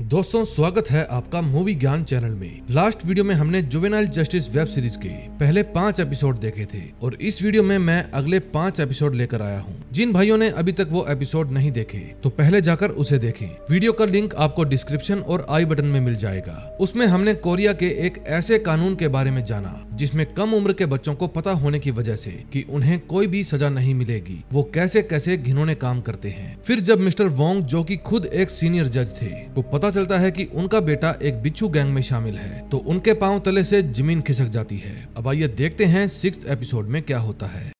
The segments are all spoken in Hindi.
दोस्तों, स्वागत है आपका मूवी ज्ञान चैनल में। लास्ट वीडियो में हमने जुवेनाइल जस्टिस वेब सीरीज़ के पहले पाँच एपिसोड देखे थे और इस वीडियो में मैं अगले पाँच एपिसोड लेकर आया हूँ। जिन भाइयों ने अभी तक वो एपिसोड नहीं देखे तो पहले जाकर उसे देखें। वीडियो का लिंक आपको डिस्क्रिप्शन और आई बटन में मिल जाएगा। उसमें हमने कोरिया के एक ऐसे कानून के बारे में जाना, जिसमें कम उम्र के बच्चों को पता होने की वजह से कि उन्हें कोई भी सजा नहीं मिलेगी, वो कैसे कैसे घिनौने काम करते हैं। फिर जब मिस्टर वोंग, जो कि खुद एक सीनियर जज थे को पता चलता है कि उनका बेटा एक बिच्छू गैंग में शामिल है तो उनके पाँव तले से ज़मीन खिसक जाती है। अब आइए देखते हैं सिक्स एपिसोड में क्या होता है।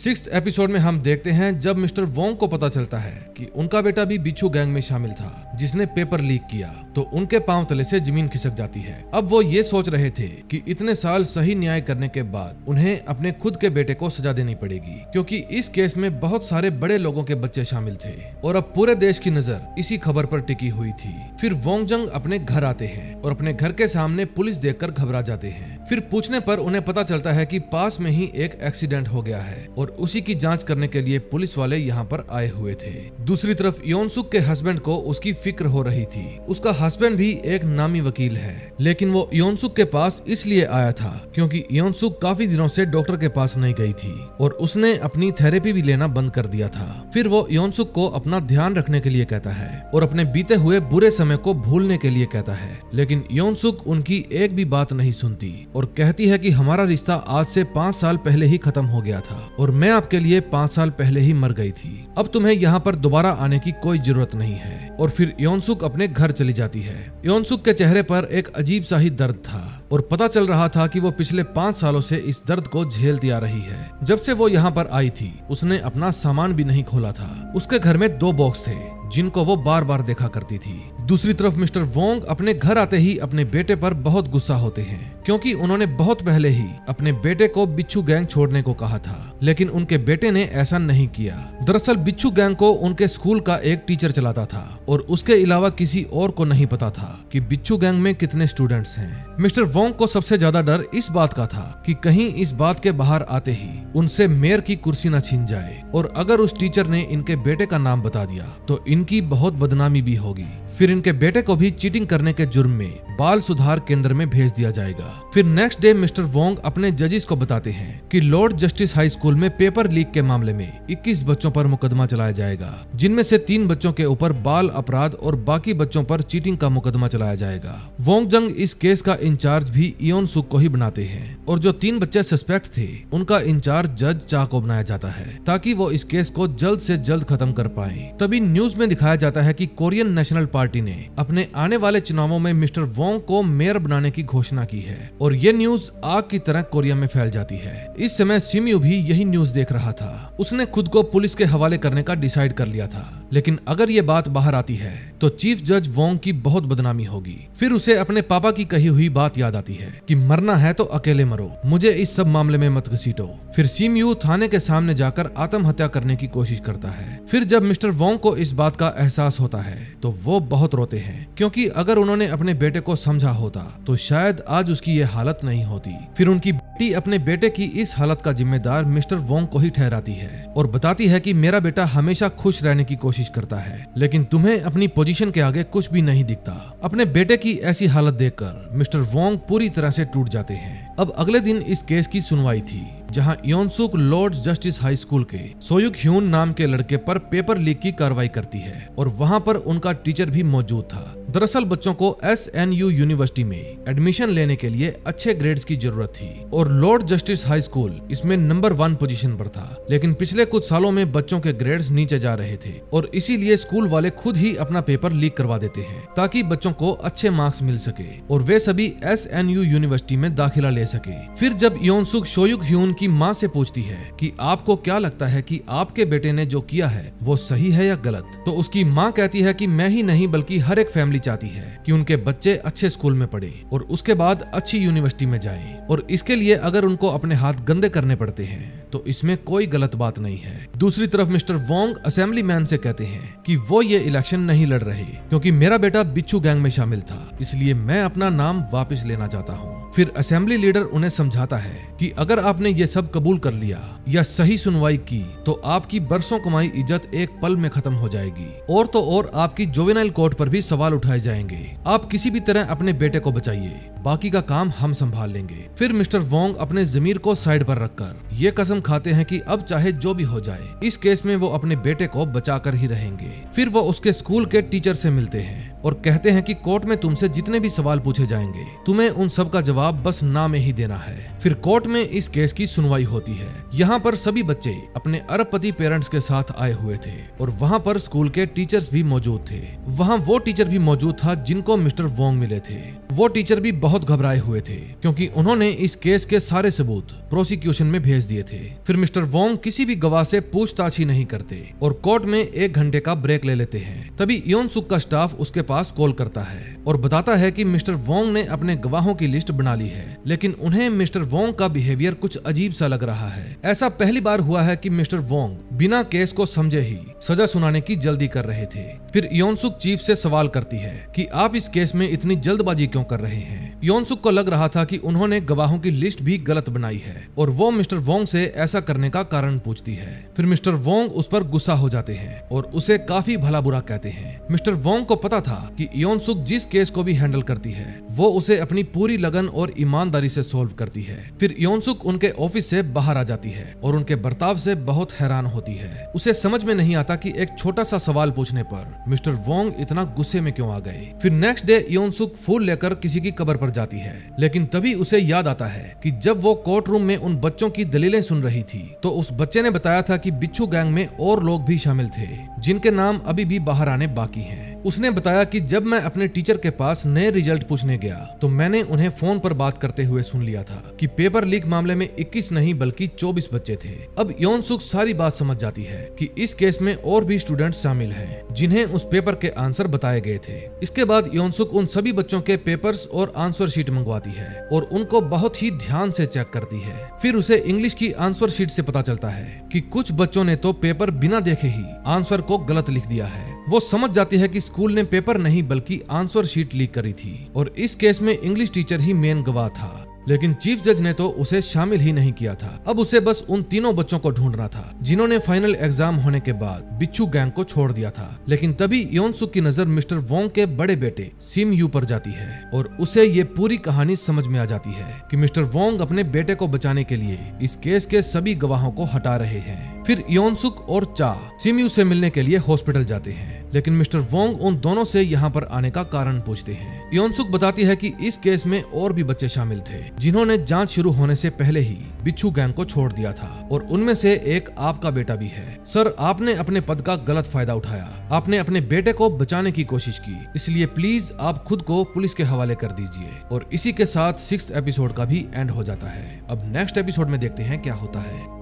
सिक्स एपिसोड में हम देखते हैं जब मिस्टर वोंग को पता चलता है कि उनका बेटा भी बिच्छू गैंग में शामिल था, जिसने पेपर लीक किया तो उनके पाँव तले से ज़मीन खिसक जाती है। अब वो ये सोच रहे थे कि इतने साल सही न्याय करने के बाद उन्हें अपने खुद के बेटे को सजा देनी पड़ेगी, क्योंकि इस केस में बहुत सारे बड़े लोगों के बच्चे शामिल थे, और अब पूरे देश की नज़र इसी खबर पर टिकी हुई थी। फिर वोंगजंग अपने घर आते हैं, और अपने घर के सामने पुलिस देखकर घबरा जाते हैं। फिर पूछने पर उन्हें पता चलता है कि पास में ही एक एक्सीडेंट हो गया है, और उसी की जाँच करने के लिए पुलिस वाले यहाँ पर आए हुए थे। दूसरी तरफ़, योनसुक के हस्बैंड को उसकी फ़िक्र हो रही थी। उसका हस्बैंड भी एक नामी वकील है, लेकिन वो योनसुक के पास इसलिए आया था क्योंकि योनसुक काफ़ी दिनों से डॉक्टर के पास नहीं गई थी और उसने अपनी थेरेपी भी लेना बंद कर दिया था। फिर वो योनसुक को अपना ध्यान रखने के लिए कहता है और अपने बीते हुए बुरे समय को भूलने के लिए कहता है, लेकिन योनसुक उनकी एक भी बात नहीं सुनती और कहती है कि हमारा रिश्ता आज से पाँच साल पहले ही खत्म हो गया था और मैं आपके लिए पाँच साल पहले ही मर गई थी। अब तुम्हें यहाँ पर दोबारा आने की कोई ज़रूरत नहीं है। और फिर योनसुक अपने घर चली जाती है। योनसुक के चेहरे पर एक अजीब सा ही दर्द था और पता चल रहा था कि वो पिछले पाँच सालों से इस दर्द को झेलती आ रही है। जब से वो यहाँ पर आई थी, उसने अपना सामान भी नहीं खोला था। उसके घर में दो बॉक्स थे, जिनको वो बार बार देखा करती थी। दूसरी तरफ़ मिस्टर वोंग अपने घर आते ही अपने बेटे पर बहुत गुस्सा होते हैं, क्योंकि उन्होंने बहुत पहले ही अपने बेटे को बिच्छू गैंग छोड़ने को कहा था। लेकिन उनके बेटे ने ऐसा नहीं किया। दरअसल बिच्छू गैंग को उनके स्कूल का एक टीचर चलाता था, और उसके अलावा किसी और को नहीं पता था कि बिच्छू गैंग में कितने स्टूडेंट्स हैं। मिस्टर वोंग को सबसे ज़्यादा डर इस बात का था कि कहीं इस बात के बाहर आते ही उनसे मेयर की कुर्सी न छीन जाए, और अगर उस टीचर ने इनके बेटे का नाम बता दिया तो इनकी बहुत बदनामी भी होगी। फिर इनके बेटे को भी चीटिंग करने के जुर्म में बाल सुधार केंद्र में भेज दिया जाएगा। फिर नेक्स्ट डे मिस्टर वोंग अपने जजिस को बताते हैं कि लॉर्ड जस्टिस हाई स्कूल में पेपर लीक के मामले में 21 बच्चों पर मुकदमा चलाया जाएगा, जिनमें से तीन बच्चों के ऊपर बाल अपराध और बाकी बच्चों पर चीटिंग का मुकदमा चलाया जाएगा। वोंग जंग इस केस का इंचार्ज भी इयोन सुक को ही बनाते हैं और जो तीन बच्चे सस्पेक्ट थे, उनका इंचार्ज जज चा को बनाया जाता है, ताकि वो इस केस को जल्द से जल्द खत्म कर पाए। तभी न्यूज़ में दिखाया जाता है कि कोरियन नेशनल पार्टी ने अपने आने वाले चुनावों में मिस्टर वोंग को मेयर बनाने की घोषणा की है और ये न्यूज़ आग की तरह कोरिया में फैल जाती है। इस समय सिमयू भी यही न्यूज़ देख रहा था। उसने खुद को पुलिस के हवाले करने का डिसाइड कर लिया था। लेकिन अगर ये बात बाहर आती है तो चीफ जज वोंग की बहुत बदनामी होगी। फिर उसे अपने पापा की कही हुई बात याद आती है कि मरना है तो अकेले मरो। मुझे इस सब मामले में मत घसीटो। फिर सीमयू थाने के सामने जाकर आत्महत्या करने की कोशिश करता है। फिर जब मिस्टर वोंग को इस बात का एहसास होता है तो वो बहुत रोते हैं। क्योंकि अगर उन्होंने अपने बेटे को समझा होता तो शायद आज उसकी ये हालत नहीं होती। फिर उनकी बेटी अपने बेटे की इस हालत का जिम्मेदार मिस्टर वोंग को ही ठहराती है और बताती है की मेरा बेटा हमेशा खुश रहने की कोशिश करता है, लेकिन तुम्हें अपनी पोजीशन के आगे कुछ भी नहीं दिखता। अपने बेटे की ऐसी हालत देखकर मिस्टर वोंग पूरी तरह से टूट जाते हैं। अब अगले दिन इस केस की सुनवाई थी। जहाँ Yeonsuk lord justice high school के सोयुक ह्यून नाम के लड़के पर पेपर लीक की कार्रवाई करती है और वहाँ पर उनका टीचर भी मौजूद था। दरअसल बच्चों को एस एन यू यूनिवर्सिटी में एडमिशन लेने के लिए अच्छे ग्रेड्स की ज़रूरत थी और लॉर्ड जस्टिस हाई स्कूल इसमें नंबर वन पोजीशन पर था। लेकिन पिछले कुछ सालों में बच्चों के ग्रेड्स नीचे जा रहे थे और इसीलिए स्कूल वाले खुद ही अपना पेपर लीक करवा देते हैं ताकि बच्चों को अच्छे मार्क्स मिल सके और वे सभी एस एन यू यूनिवर्सिटी में दाखिला ले सके। फिर जब योनसुक शोयुक ह्यून की माँ से पूछती है कि आपको क्या लगता है कि आपके बेटे ने जो किया है, वो सही है या गलत? तो उसकी माँ कहती है कि मैं ही नहीं, बल्कि हर एक फैमिली चाहती है कि उनके बच्चे अच्छे स्कूल में पढ़े और उसके बाद अच्छी यूनिवर्सिटी में जाए। और इसके लिए अगर उनको अपने हाथ गंदे करने पड़ते हैं तो इसमें कोई गलत बात नहीं है। दूसरी तरफ़ मिस्टर वोंग असेंबली मैन से कहते हैं कि वो ये इलेक्शन नहीं लड़ रहे, क्योंकि मेरा बेटा बिच्छू गैंग में शामिल था, इसलिए मैं अपना नाम वापस लेना चाहता हूँ। फिर असेंबली लीडर उन्हें समझाता है कि अगर आपने ये सब कबूल कर लिया या सही सुनवाई की तो आपकी बरसों कमाई इज़्ज़त एक पल में खत्म हो जाएगी। और तो और आपकी जोवेनाइल कोर्ट पर भी सवाल उठाए जाएँगे। आप किसी भी तरह अपने बेटे को बचाइए। बाकी का काम हम संभाल लेंगे। फिर मिस्टर वोंग अपने जमीर को साइड पर रखकर ये कसम खाते हैं कि अब चाहे जो भी हो जाए, इस केस में वो अपने बेटे को बचाकर ही रहेंगे। फिर वो उसके स्कूल के टीचर से मिलते हैं और कहते हैं कि कोर्ट में तुमसे जितने भी सवाल पूछे जाएँगे, तुम्हें उन सब का जवाब बस ना में ही देना है। फिर कोर्ट में इस केस की सुनवाई होती है। यहाँ पर सभी बच्चे अपने अरबपति पेरेंट्स के साथ आए हुए थे और वहाँ पर स्कूल के टीचर्स भी मौजूद थे। वहाँ वो टीचर भी मौजूद था जिनको मिस्टर वोंग मिले थे। वो टीचर भी बहुत घबराए हुए थे क्योंकि उन्होंने इस केस के सारे सबूत प्रोसिक्यूशन में भेज दिए थे। फिर मिस्टर वोंग किसी भी गवाह से पूछताछ ही नहीं करते और कोर्ट में एक घंटे का ब्रेक ले लेते हैं। तभी योन सुक का स्टाफ उसके पास कॉल करता है और बताता है कि मिस्टर वोंग ने अपने गवाहों की लिस्ट बना ली है, लेकिन उन्हें मिस्टर वोंग का बिहेवियर कुछ अजीब सा लग रहा है। ऐसा पहली बार हुआ है कि मिस्टर वोंग बिना केस को समझे ही सजा सुनाने की जल्दी कर रहे थे। फिर योनसुक चीफ से सवाल करती है कि आप इस केस में इतनी जल्दबाजी क्यों कर रहे हैं? योनसुक को लग रहा था कि उन्होंने गवाहों की लिस्ट भी गलत बनाई है और वो मिस्टर वोंग से ऐसा करने का कारण पूछती है। फिर मिस्टर वोंग उस पर गुस्सा हो जाते हैं और उसे काफ़ी भला बुरा कहते हैं। मिस्टर वोंग को पता था कि योनसुक जिस केस को भी हैंडल करती है, वो उसे अपनी पूरी लगन और ईमानदारी से सोल्व करती है। फिर योनसुक उनके ऑफ़िस से बाहर आ जाती है और उनके बर्ताव से बहुत हैरान होती है। उसे समझ में नहीं आता कि एक छोटा सा सवाल पूछने पर मिस्टर वोंग इतना गुस्से में क्यों आ गए? फिर नेक्स्ट डे योन सुख फूल लेकर किसी की कबर पर जाती है। लेकिन तभी उसे याद आता है कि जब वो कोर्ट रूम में उन बच्चों की दलीलें सुन रही थी तो उस बच्चे ने बताया था कि बिच्छू गैंग में और लोग भी शामिल थे, जिनके नाम अभी भी बाहर आने बाकी हैं। उसने बताया कि जब मैं अपने टीचर के पास नए रिज़ल्ट पूछने गया तो मैंने उन्हें फ़ोन पर बात करते हुए सुन लिया था कि पेपर लीक मामले में 21 नहीं बल्कि 24 बच्चे थे। अब यौन सुख सारी बात समझ जाती है कि इस केस में और भी स्टूडेंट शामिल हैं, जिन्हें उस पेपर के आंसर बताए गए थे। इसके बाद यौन सुख उन सभी बच्चों के पेपर्स और आंसर शीट मंगवाती है और उनको बहुत ही ध्यान से चेक करती है। फिर उसे इंग्लिश की आंसर शीट से पता चलता है कि कुछ बच्चों ने तो पेपर बिना देखे ही आंसर को गलत लिख दिया है। वो समझ जाती है कि स्कूल ने पेपर नहीं बल्कि आंसर शीट लीक करी थी और इस केस में इंग्लिश टीचर ही मेन गवाह था। लेकिन चीफ जज ने तो उसे शामिल ही नहीं किया था। अब उसे बस उन तीनों बच्चों को ढूंढना था, जिन्होंने फाइनल एग्ज़ाम होने के बाद बिच्छू गैंग को छोड़ दिया था। लेकिन तभी योनसुक की नज़र मिस्टर वोंग के बड़े बेटे सिम यू पर जाती है और उसे ये पूरी कहानी समझ में आ जाती है कि मिस्टर वोंग अपने बेटे को बचाने के लिए इस केस के सभी गवाहों को हटा रहे हैं। फिर योनसुक और चा सिमयू से मिलने के लिए हॉस्पिटल जाते हैं, लेकिन मिस्टर वोंग उन दोनों से यहाँ पर आने का कारण पूछते हैं। योनसुक बताती है कि इस केस में और भी बच्चे शामिल थे, जिन्होंने जाँच शुरू होने से पहले ही बिच्छू गैंग को छोड़ दिया था, और उनमें से एक आपका बेटा भी है। सर, आपने अपने पद का गलत फ़ायदा उठाया। आपने अपने बेटे को बचाने की कोशिश की, इसलिए प्लीज़ आप खुद को पुलिस के हवाले कर दीजिए, और इसी के साथ सिक्स एपिसोड का भी एंड हो जाता है। अब नेक्स्ट एपिसोड में देखते हैं क्या होता है।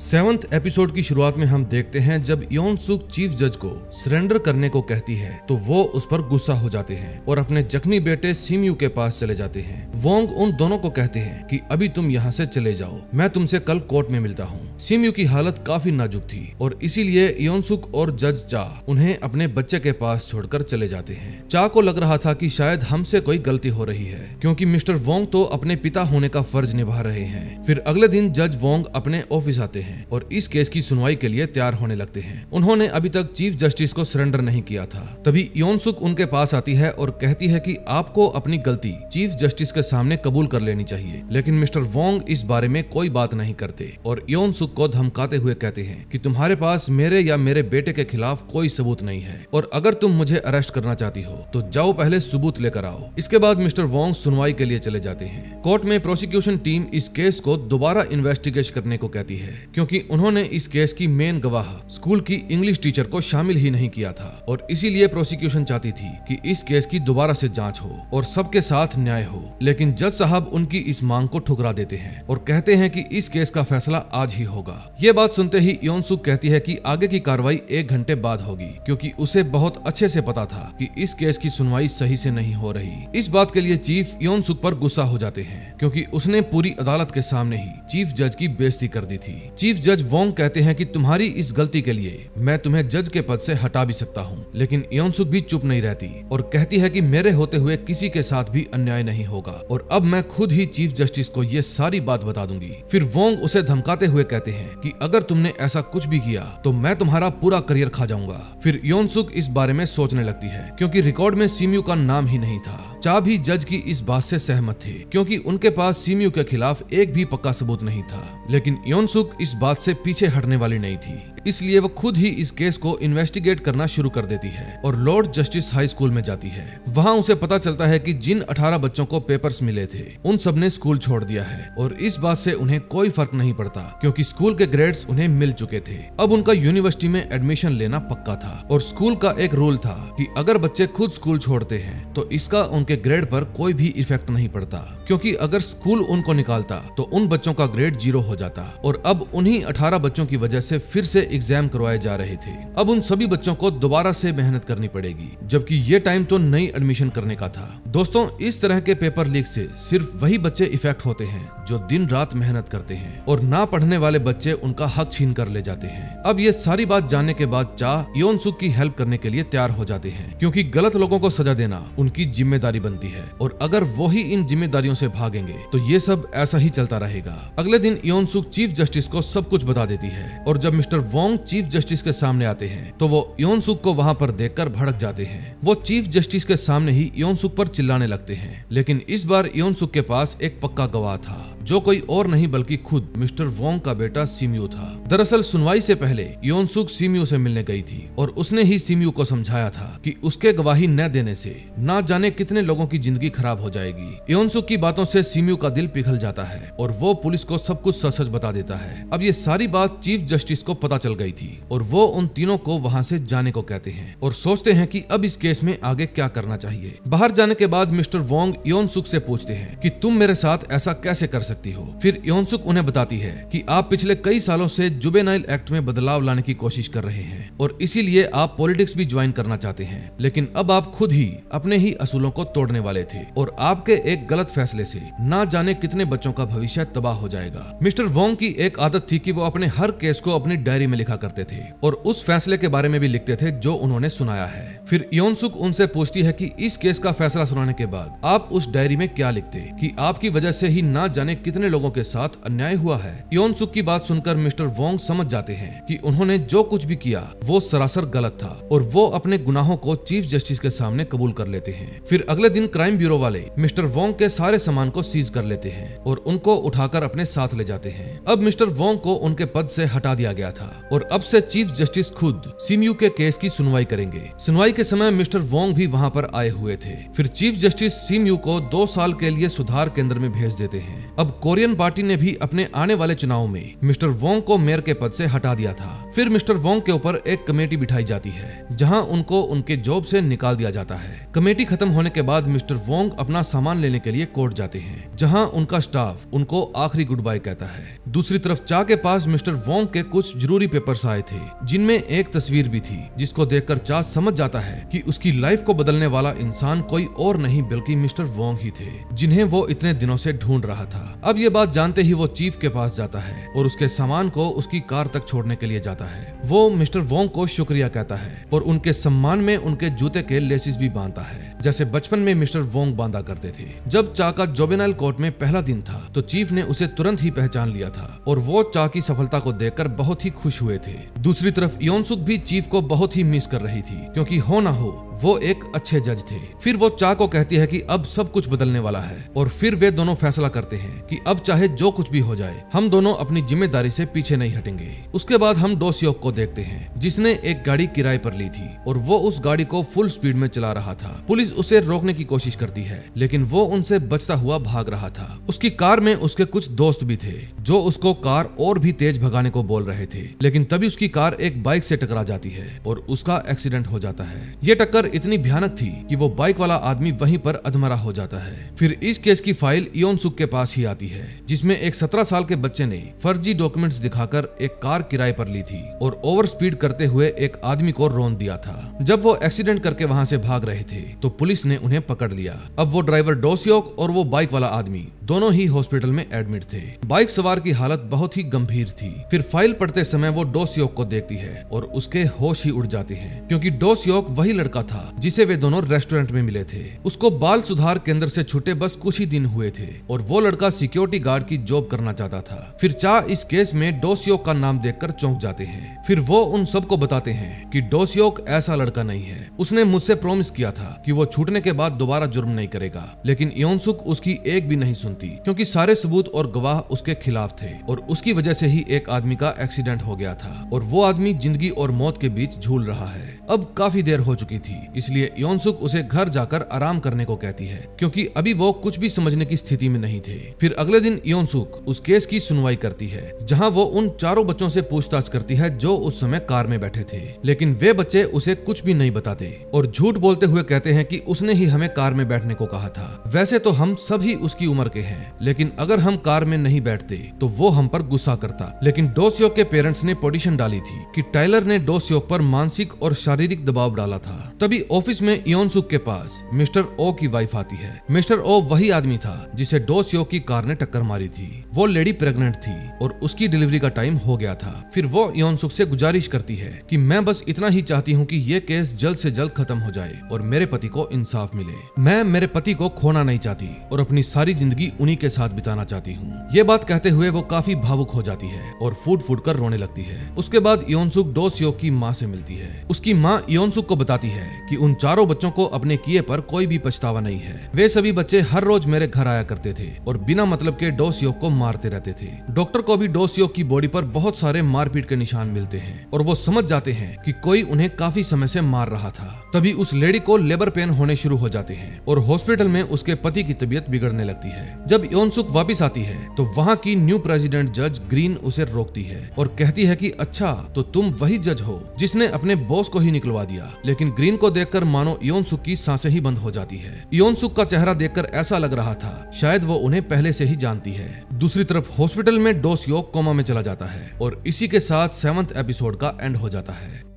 सेवंथ एपिसोड की शुरुआत में हम देखते हैं जब योन सुख चीफ जज को सरेंडर करने को कहती है तो वो उस पर गुस्सा हो जाते हैं और अपने जख्मी बेटे सिमयू के पास चले जाते हैं। वोंग उन दोनों को कहते हैं कि अभी तुम यहाँ से चले जाओ, मैं तुमसे कल कोर्ट में मिलता हूँ। सिमयू की हालत काफ़ी नाजुक थी और इसीलिए योनसुक और जज चा उन्हें अपने बच्चे के पास छोड़कर चले जाते हैं। चा को लग रहा था की शायद हमसे कोई गलती हो रही है, क्यूँकी मिस्टर वोंग तो अपने पिता होने का फ़र्ज़ निभा रहे हैं। फिर अगले दिन जज वोंग अपने ऑफ़िस आते हैं। हैं और इस केस की सुनवाई के लिए तैयार होने लगते हैं। उन्होंने अभी तक चीफ जस्टिस को सरेंडर नहीं किया था। तभी योनसुक उनके पास आती है और कहती है कि आपको अपनी गलती चीफ जस्टिस के सामने कबूल कर लेनी चाहिए, लेकिन मिस्टर वोंग इस बारे में कोई बात नहीं करते और योनसुक को धमकाते हुए कहते हैं कि तुम्हारे पास मेरे या मेरे बेटे के खिलाफ कोई सबूत नहीं है और अगर तुम मुझे अरेस्ट करना चाहती हो तो जाओ पहले सबूत लेकर आओ। इसके बाद मिस्टर वोंग सुनवाई के लिए चले जाते हैं। कोर्ट में प्रोसिक्यूशन टीम इस केस को दोबारा इन्वेस्टिगेट करने को कहती है क्योंकि उन्होंने इस केस की मेन गवाह, स्कूल की इंग्लिश टीचर को शामिल ही नहीं किया था। और इसीलिए प्रोसिक्यूशन चाहती थी कि इस केस की दोबारा से जाँच हो और सबके साथ न्याय हो। लेकिन जज साहब उनकी इस मांग को ठुकरा देते हैं और कहते हैं कि इस केस का फैसला आज ही होगा। ये बात सुनते ही योनसुक कहती है कि आगे की कार्रवाई एक घंटे बाद होगी, क्योंकि उसे बहुत अच्छे से पता था कि इस केस की सुनवाई सही से नहीं हो रही। इस बात के लिए चीफ योनसुक पर गुस्सा हो जाते हैं, क्योंकि उसने पूरी अदालत के सामने ही चीफ जज की बेइज्जती कर दी थी। चीफ चीफ जज वोंग कहते हैं कि तुम्हारी इस गलती के लिए मैं तुम्हें जज के पद से हटा भी सकता हूँ, लेकिन योनसुक भी चुप नहीं रहती और कहती है कि मेरे होते हुए किसी के साथ भी अन्याय नहीं होगा। और अब मैं खुद ही चीफ जस्टिस को ये सारी बात बता दूँगी। फिर वोंग उसे धमकाते हुए कहते हैं कि अगर तुमने ऐसा कुछ भी किया तो मैं तुम्हारा पूरा करियर खा जाऊँगा। फिर योनसुक इस बारे में सोचने लगती है, क्योंकि रिकॉर्ड में सीम्यू का नाम ही नहीं था। चा भी जज की इस बात से सहमत थे, क्योंकि उनके पास सीम्यू के खिलाफ एक भी पक्का सबूत नहीं था। लेकिन योनसुक इस बात से पीछे हटने वाली नहीं थी। इसलिए वो खुद ही इस केस को इन्वेस्टिगेट करना शुरू कर देती है और लॉर्ड जस्टिस हाई स्कूल में जाती है। वहाँ उसे पता चलता है की जिन 18 बच्चों को पेपर्स मिले थे, उन सबने स्कूल छोड़ दिया है और इस बात से उन्हें कोई फ़र्क नहीं पड़ता, क्योंकि स्कूल के ग्रेड्स उन्हें मिल चुके थे। अब उनका यूनिवर्सिटी में एडमिशन लेना पक्का था और स्कूल का एक रूल था कि अगर बच्चे खुद स्कूल छोड़ते हैं तो इसका उनके ग्रेड पर कोई भी इफ़ेक्ट नहीं पड़ता। क्योंकि अगर स्कूल उनको निकालता तो उन बच्चों का ग्रेड ज़ीरो हो जाता और अब उन्हीं 18 बच्चों की वजह से फिर से एग्ज़ाम करवाए जा रहे थे। अब उन सभी बच्चों को दोबारा से मेहनत करनी पड़ेगी, जबकि ये टाइम तो नई एडमिशन करने का था। दोस्तों, इस तरह के पेपर लीक से सिर्फ़ वही बच्चे इफ़ेक्ट होते हैं, जो दिन रात मेहनत करते हैं, और ना पढ़ने वाले बच्चे उनका हक छीन कर ले जाते हैं। अब ये सारी बात जानने के बाद चाह योन सुख की हेल्प करने के लिए तैयार हो जाते हैं, क्योंकि गलत लोगों को सजा देना उनकी ज़िम्मेदारी बनती है, और अगर वो ही इन जिम्मेदारियों से भागेंगे तो ये सब ऐसा ही चलता रहेगा। अगले दिन योन सुख चीफ जस्टिस को सब कुछ बता देती है, और जब मिस्टर वोंग चीफ जस्टिस के सामने आते हैं तो वो योन सुख को वहाँ पर देखकर भड़क जाते हैं। वो चीफ जस्टिस के सामने ही योन सुख पर चिल्लाने लगते हैं। लेकिन इस बार योन सुख के पास एक पक्का गवाह था। जो कोई और नहीं बल्कि खुद मिस्टर वोंग का बेटा सिम्यू था। दरअसल सुनवाई से पहले योन योनसुक सिम्यू से मिलने गई थी और उसने ही सिम्यू को समझाया था कि उसके गवाही न देने से ना जाने कितने लोगों की ज़िंदगी खराब हो जाएगी। योन योनसुक की बातों से सिम्यू का दिल पिघल जाता है और वो पुलिस को सब कुछ सच सच बता देता है। अब ये सारी बात चीफ जस्टिस को पता चल गई थी और वो उन तीनों को वहाँ से जाने को कहते हैं और सोचते हैं की अब इस केस में आगे क्या करना चाहिए। बाहर जाने के बाद मिस्टर वोंग योनसुक से पूछते हैं की तुम मेरे साथ ऐसा कैसे कर सकती हो। फिर योनसुक उन्हें बताती है कि आप पिछले कई सालों से जुबेनाइल एक्ट में बदलाव लाने की कोशिश कर रहे हैं और इसीलिए आप पॉलिटिक्स भी ज्वाइन करना चाहते हैं। लेकिन अब आप खुद ही अपने ही असूलों को तोड़ने वाले थे और आपके एक गलत फैसले से ना जाने कितने बच्चों का भविष्य तबाह हो जाएगा। मिस्टर वोंग की एक आदत थी कि वो अपने हर केस को अपनी डायरी में लिखा करते थे और उस फैसले के बारे में भी लिखते थे जो उन्होंने सुनाया है। फिर योनसुक उनसे पूछती है कि इस केस का फैसला सुनाने के बाद आप उस डायरी में क्या लिखते, कि आपकी वजह से ही ना जाने कितने लोगों के साथ अन्याय हुआ है? योन सुख की बात सुनकर मिस्टर वोंग समझ जाते हैं कि उन्होंने जो कुछ भी किया, वो सरासर गलत था और वो अपने गुनाहों को चीफ जस्टिस के सामने कबूल कर लेते हैं। फिर अगले दिन क्राइम ब्यूरो वाले मिस्टर वोंग के सारे सामान को सीज कर लेते हैं और उनको उठाकर अपने साथ ले जाते हैं। अब मिस्टर वोंग को उनके पद से हटा दिया गया था और अब से चीफ जस्टिस खुद सिम्यू के केस की सुनवाई करेंगे। सुनवाई के समय मिस्टर वोंग भी वहाँ पर आए हुए थे। फिर चीफ जस्टिस सिम्यू को दो साल के लिए सुधार केंद्र में भेज देते हैं। अब कोरियन पार्टी ने भी अपने आने वाले चुनाव में मिस्टर वोंग को मेयर के पद से हटा दिया था। फिर मिस्टर वोंग के ऊपर एक कमेटी बिठाई जाती है, जहाँ उनको उनके जॉब से निकाल दिया जाता है। कमेटी खत्म होने के बाद मिस्टर वोंग अपना सामान लेने के लिए कोर्ट जाते हैं, जहाँ उनका स्टाफ उनको आखिरी गुड बाय कहता है। दूसरी तरफ़ चा के पास मिस्टर वोंग के कुछ ज़रूरी पेपर्स आए थे, जिनमें एक तस्वीर भी थी, जिसको देखकर चा समझ जाता है कि उसकी लाइफ को बदलने वाला इंसान कोई और नहीं, बल्कि मिस्टर वोंग ही थे, जिन्हें वो इतने दिनों से ढूंढ रहा था। अब ये बात जानते ही वो चीफ के पास जाता है और उसके सामान को उसकी कार तक छोड़ने के लिए जाता है। वो मिस्टर वोंग को शुक्रिया कहता है और उनके सम्मान में उनके जूते के लेसिस भी बांधता है। जैसे बचपन में मिस्टर वोंग बांधा करते थे। जब चा का जोबेनाइल कोर्ट में पहला दिन था तो चीफ ने उसे तुरंत ही पहचान लिया था और वो चा की सफलता को देखकर बहुत ही खुश हुए थे। दूसरी तरफ़ योनसुक भी चीफ को बहुत ही मिस कर रही थी, क्योंकि हो ना हो, वो एक अच्छे जज थे। फिर वो चा को कहती है कि अब सब कुछ बदलने वाला है और फिर वे दोनों फैसला करते हैं कि अब चाहे जो कुछ भी हो जाए, हम दोनों अपनी ज़िम्मेदारी से पीछे नहीं हटेंगे। उसके बाद हम दोसियोक को देखते हैं, जिसने एक गाड़ी किराए पर ली थी और वो उस गाड़ी को फुल स्पीड में चला रहा था। पुलिस उसे रोकने की कोशिश करती है, लेकिन वो उनसे बचता हुआ भाग रहा था। उसकी कार में उसके कुछ दोस्त भी थे, जो उसको कार और भी तेज भगाने को बोल रहे थे। लेकिन तभी उसकी कार एक बाइक से टकरा जाती है और उसका एक्सीडेंट हो जाता है। ये टक्कर इतनी भयानक थी कि वो बाइक वाला आदमी वहीं पर अधमरा हो जाता है। फिर इस केस की फ़ाइल योन सुख के पास ही आती है, जिसमें एक सत्रह साल के बच्चे ने फर्जी डॉक्यूमेंट्स दिखाकर एक कार किराए पर ली थी और ओवर स्पीड करते हुए एक आदमी को रोन दिया था। जब वो एक्सीडेंट करके वहाँ से भाग रहे थे तो पुलिस ने उन्हें पकड़ लिया। अब वो ड्राइवर डोसियोक और वो बाइक वाला आदमी दोनों ही हॉस्पिटल में एडमिट थे। बाइक सवार की हालत बहुत ही गंभीर थी। फिर फ़ाइल पढ़ते समय वो डोसियोक को देखती है और उसके होश ही उड़ जाते हैं, क्योंकि डोसियोक वही लड़का था जिसे वे दोनों रेस्टोरेंट में मिले थे। उसको बाल सुधार केंद्र से छुटे बस कुछ ही दिन हुए थे और वो लड़का सिक्योरिटी गार्ड की जॉब करना चाहता था। फिर चा इस केस में डोसियोक का नाम देखकर चौंक जाते हैं। फिर वो उन सबको बताते हैं कि डोसियोक ऐसा लड़का नहीं है। उसने मुझसे प्रोमिस किया था कि वो छूटने के बाद दोबारा जुर्म नहीं करेगा। लेकिन योनसुक उसकी एक भी नहीं सुनती, क्योंकि सारे सबूत और गवाह उसके खिलाफ थे, और उसकी वजह से ही एक आदमी का एक्सीडेंट हो गया था, और वो आदमी ज़िंदगी और मौत के बीच झूल रहा है। अब काफ़ी देर हो चुकी थी, इसलिए योनसुक उसे घर जाकर आराम करने को कहती है, क्योंकि अभी वो कुछ भी समझने की स्थिति में नहीं थे। फिर अगले दिन योनसुक उस केस की सुनवाई करती है, जहाँ वो उन चारों बच्चों से पूछताछ करती है जो उस समय कार में बैठे थे। लेकिन वे बच्चे उसे कुछ भी नहीं बताते, और झूठ बोलते हुए कहते हैं कि उसने ही हमें कार में बैठने को कहा था। वैसे तो हम सभी उसकी उम्र के हैं, लेकिन अगर हम कार में नहीं बैठते तो वो हम पर गुस्सा करता। लेकिन डोसियोक के पेरेंट्स ने पोडिशन डाली थी कि टाइलर ने डोसियोक पर मानसिक और शारीरिक दबाव डाला था। तभी ऑफ़िस में इयोनसुक के पास मिस्टर ओ की वाइफ आती है। मिस्टर ओ वही आदमी था जिसे डोसियोक की कार ने टक्कर मारी थी। वो लेडी प्रेग्नेंट थी और उसकी डिलीवरी का टाइम हो गया था। फिर वो इयोनसुक से गुजारिश करती है कि मैं बस इतना ही चाहती हूँ कि ये केस जल्द से जल्द खत्म हो जाए और मेरे पति को इंसाफ मिले। मैं मेरे पति को खोना नहीं चाहती और अपनी सारी ज़िंदगी उन्हीं के साथ बिताना चाहती हूँ। ये बात कहते हुए वो काफ़ी भावुक हो जाती है और फूट फूट कर रोने लगती है। उसके बाद योनसुक डोसियोक की माँ से मिलती है। उसकी माँ योनसुक को बताती है कि उन चारों बच्चों को अपने किए पर कोई भी पछतावा नहीं है। वे सभी बच्चे हर रोज मेरे घर आया करते थे और बिना मतलब के डोसियोक को मारते रहते थे। डॉक्टर को भी डोसियोक की बॉडी पर बहुत सारे मारपीट के निशान मिलते हैं और वो समझ जाते हैं कि कोई उन्हें काफ़ी समय से मार रहा था। तभी उस लेडी को लेबर पेन होने शुरू हो जाते हैं और हॉस्पिटल में उसके पति की तबीयत बिगड़ने लगती है। जब योनसुक वापिस आती है तो वहाँ की न्यू प्रेसिडेंट जज ग्रीन उसे रोकती है और कहती है की अच्छा तो तुम वही जज हो जिसने अपने बॉस को ही निकलवा दिया। लेकिन ग्रीन को देखकर मानो योनसुक की साँसें ही बंद हो जाती है। योनसुक का चेहरा देखकर ऐसा लग रहा था, शायद वो उन्हें पहले से ही जानती है। दूसरी तरफ़ हॉस्पिटल में डोस योग कोमा में चला जाता है और इसी के साथ सेवंथ एपिसोड का एंड हो जाता है।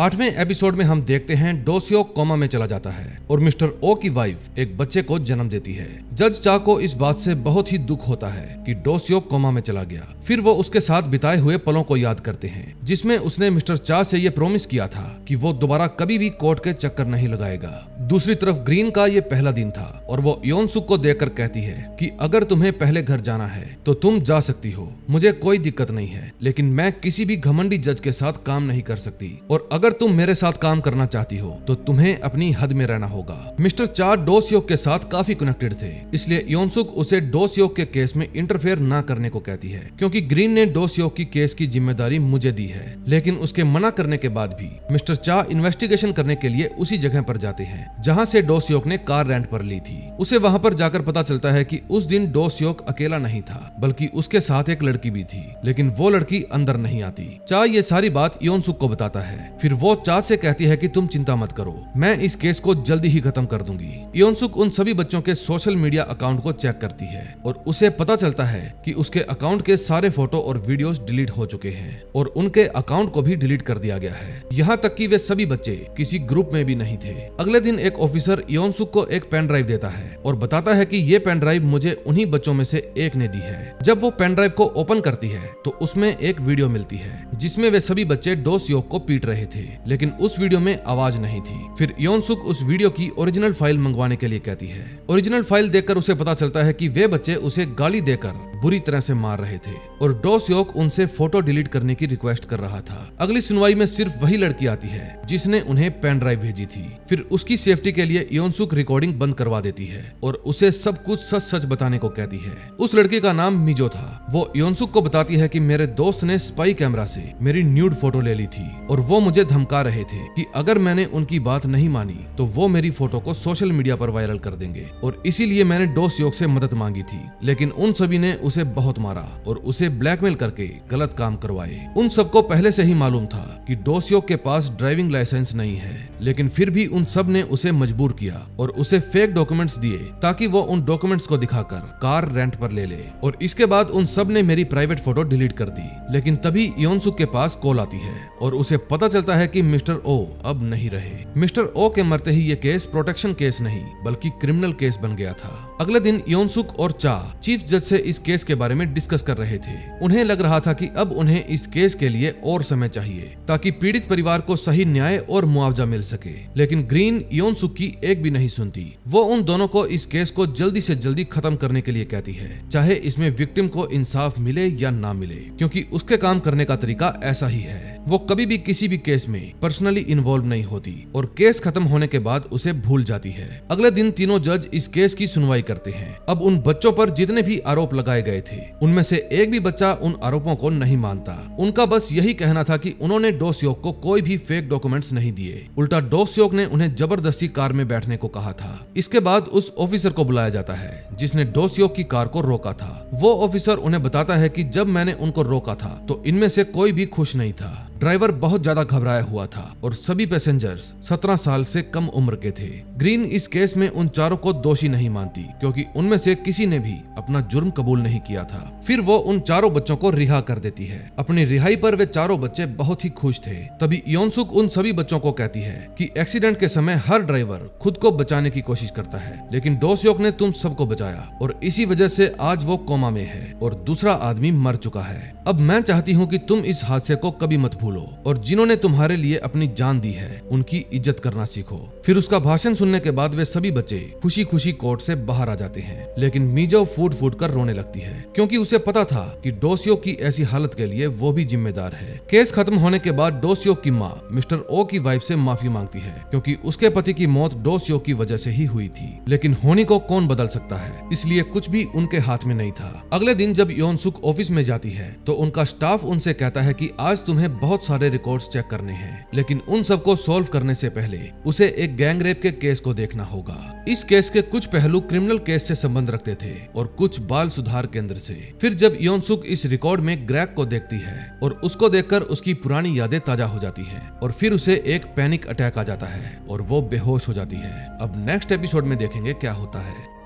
आठवें एपिसोड में हम देखते हैं डोसियो कोमा में चला जाता है और मिस्टर ओ की वाइफ एक बच्चे को जन्म देती है। जज चा को इस बात से बहुत ही दुख होता है कि डोसियो कोमा में चला गया। फिर वो उसके साथ बिताए हुए पलों को याद करते हैं, जिसमें उसने मिस्टर चा से ये प्रोमिस किया था कि वो दोबारा कभी भी कोर्ट के चक्कर नहीं लगाएगा। दूसरी तरफ़ ग्रीन का ये पहला दिन था और वो योनसुक को देखकर कहती है कि अगर तुम्हें पहले घर जाना है तो तुम जा सकती हो। मुझे कोई दिक्कत नहीं है, लेकिन मैं किसी भी घमंडी जज के साथ काम नहीं कर सकती। और अगर तुम मेरे साथ काम करना चाहती हो तो तुम्हें अपनी हद में रहना होगा। मिस्टर चार डोसयोग के साथ काफ़ी कनेक्टेड थे, इसलिए योनसुक उसे डोसयोग के केस में इंटरफेयर ना करने को कहती है, क्योंकि ग्रीन ने डोसयोग की केस की ज़िम्मेदारी मुझे दी है। लेकिन उसके मना करने के बाद भी मिस्टर चा इन्वेस्टिगेशन करने के लिए उसी जगह पर जाते हैं जहाँ से डोसयोग ने कार रेंट पर ली थी। उसे वहाँ पर जाकर पता चलता है कि उस दिन डोसयोग अकेला नहीं था, बल्कि उसके साथ एक लड़की भी थी, लेकिन वो लड़की अंदर नहीं आती। चा ये सारी बात योनसुक को बताता है। फिर वो चा से कहती है कि तुम चिंता मत करो, मैं इस केस को जल्दी ही खत्म कर दूँगी। योनसुक उन सभी बच्चों के सोशल मीडिया अकाउंट को चेक करती है, और उसे पता चलता है कि उसके अकाउंट के सारे फ़ोटो और वीडियोस डिलीट हो चुके हैं, और उनके अकाउंट को भी डिलीट कर दिया गया है। यहाँ तक कि वे सभी बच्चे किसी ग्रुप में भी नहीं थे। अगले दिन एक ऑफिसर योनसुक को एक पेन ड्राइव देता है और बताता है कि ये पेन ड्राइव मुझे उन्हीं बच्चों में से एक ने दी है। जब वो पेन ड्राइव को ओपन करती है तो उसमें एक वीडियो मिलती है, जिसमें वे सभी बच्चे डोस योग को पीट रहे थे, लेकिन उस वीडियो में आवाज़ नहीं थी। फिर योनसुक उस वीडियो की ओरिजिनल फ़ाइल मंगवाने के लिए कहती है। ओरिजिनल फ़ाइल देखकर उसे पता चलता है की वे बच्चे उसे गाली देकर बुरी तरह से मार रहे थे और डोस योग उनसे फ़ोटो डिलीट करने की रिक्वेस्ट कर रहा था। अगली सुनवाई में सिर्फ़ वही लड़की आती है, जिसने उन्हें पेन ड्राइव भेजी थी। फिर उसकी सेफ्टी के लिए योनसुक रिकॉर्डिंग बंद करवा देती है और उसे सब कुछ सच सच बताने को कहती है। उस लड़के का नाम मिजो था। वो योनसुक को बताती है कि मेरे दोस्त ने स्पाई कैमरा से मेरी न्यूड फ़ोटो ले ली थी और वो मुझे धमका रहे थे कि अगर मैंने उनकी बात नहीं मानी तो वो मेरी फ़ोटो को सोशल मीडिया पर वायरल कर देंगे और इसीलिए मैंने डोस योग से मदद मांगी थी। लेकिन उन सभी ने उसे बहुत मारा और उसे ब्लैकमेल करके गलत काम करवाए। उन सबको पहले से ही मालूम था कि डोस योग के पास ड्राइविंग लाइसेंस नहीं है, लेकिन फिर भी उन सबने उसे मजबूर किया और उसे फेक डॉक्यूमेंट्स दिए ताकि वो उन डॉक्यूमेंट्स को दिखाकर कार रेंट पर ले ले। और इसके बाद उन सबने मेरी प्राइवेट फ़ोटो डिलीट कर दी। लेकिन तभी योनसुक के पास कॉल आती है और उसे पता चलता है कि मिस्टर ओ अब नहीं रहे। मिस्टर ओ के मरते ही ये केस प्रोटेक्शन केस नहीं, बल्कि क्रिमिनल केस बन गया था। अगले दिन योनसुक और चा चीफ जज से इस केस के बारे में डिस्कस कर रहे थे। उन्हें लग रहा था कि अब उन्हें इस केस के लिए और समय चाहिए, ताकि पीड़ित परिवार को सही न्याय और मुआवजा मिल सके। लेकिन ग्रीन योनसुक की एक भी नहीं सुनती। वो उन दोनों को इस केस को जल्दी से जल्दी खत्म करने के लिए कहती है, चाहे इसमें विक्टिम को इंसाफ मिले या ना मिले, क्योंकि उसके काम करने का तरीका ऐसा ही है। वो कभी भी किसी भी केस में पर्सनली इन्वॉल्व नहीं होती और केस खत्म होने के बाद उसे भूल जाती है। अगले दिन तीनों जज इस केस की सुनवाई करते हैं। अब उन बच्चों पर जितने भी आरोप लगाए गए थे, उनमें से एक भी बच्चा उन आरोपों को नहीं मानता। उनका बस यही कहना था कि उन्होंने डोसयोग को कोई भी फेक डॉक्यूमेंट्स नहीं दिए। उल्टा डोसयोग ने उन्हें ज़बरदस्ती कार में बैठने को कहा था। इसके बाद उस ऑफिसर को बुलाया जाता है, जिसने डोसियो की कार को रोका था। वो ऑफिसर उन्हें बताता है कि जब मैंने उनको रोका था तो इनमें से कोई भी खुश नहीं था। ड्राइवर बहुत ज़्यादा घबराया हुआ था और सभी पैसेंजर्स 17 साल से कम उम्र के थे। ग्रीन इस केस में उन चारों को दोषी नहीं मानती, क्योंकि उनमें से किसी ने भी अपना जुर्म कबूल नहीं किया था। फिर वो उन चारों बच्चों को रिहा कर देती है। अपनी रिहाई पर वे चारों बच्चे बहुत ही खुश थे। तभी योनसुक उन सभी बच्चों को कहती है कि एक्सीडेंट के समय हर ड्राइवर खुद को बचाने की कोशिश करता है, लेकिन डोसयोक ने तुम सबको बचाया, और इसी वजह से आज वो कोमा में है, और दूसरा आदमी मर चुका है। अब मैं चाहती हूँ कि तुम इस हादसे को कभी मत भूलो। और जिन्होंने तुम्हारे लिए अपनी जान दी है, उनकी इज़्ज़त करना सीखो। फिर उसका भाषण सुनने के बाद वे सभी बच्चे खुशी खुशी कोर्ट से बाहर आ जाते हैं, लेकिन मीजो फूट फूट कर रोने लगती है, क्योंकि उसे पता था कि डोसियो की ऐसी हालत के लिए वो भी जिम्मेदार है। केस खत्म होने के बाद डोसियो की माँ, मिस्टर ओ की वाइफ से माफ़ी मांगती है, क्योंकि उसके पति की मौत डोसियो की वजह से ही हुई थी। लेकिन होनी को कौन बदल सकता है? इसलिए कुछ भी उनके हाथ में नहीं था। अगले दिन जब योनसुक ऑफ़िस में जाती है तो उनका स्टाफ उनसे कहता है की आज तुम्हें बहुत सारे रिकॉर्ड्स चेक करने हैं, लेकिन उन सबको सॉल्व करने से पहले उसे एक गैंग रेप के केस को देखना होगा। इस केस के कुछ पहलू क्रिमिनल केस से संबंध रखते थे और कुछ बाल सुधार केंद्र से। फिर जब योनसुक इस रिकॉर्ड में ग्रैक को देखती है और उसको देखकर उसकी पुरानी यादें ताज़ा हो जाती है और फिर उसे एक पैनिक अटैक आ जाता है और वो बेहोश हो जाती है। अब नेक्स्ट एपिसोड में देखेंगे क्या होता है।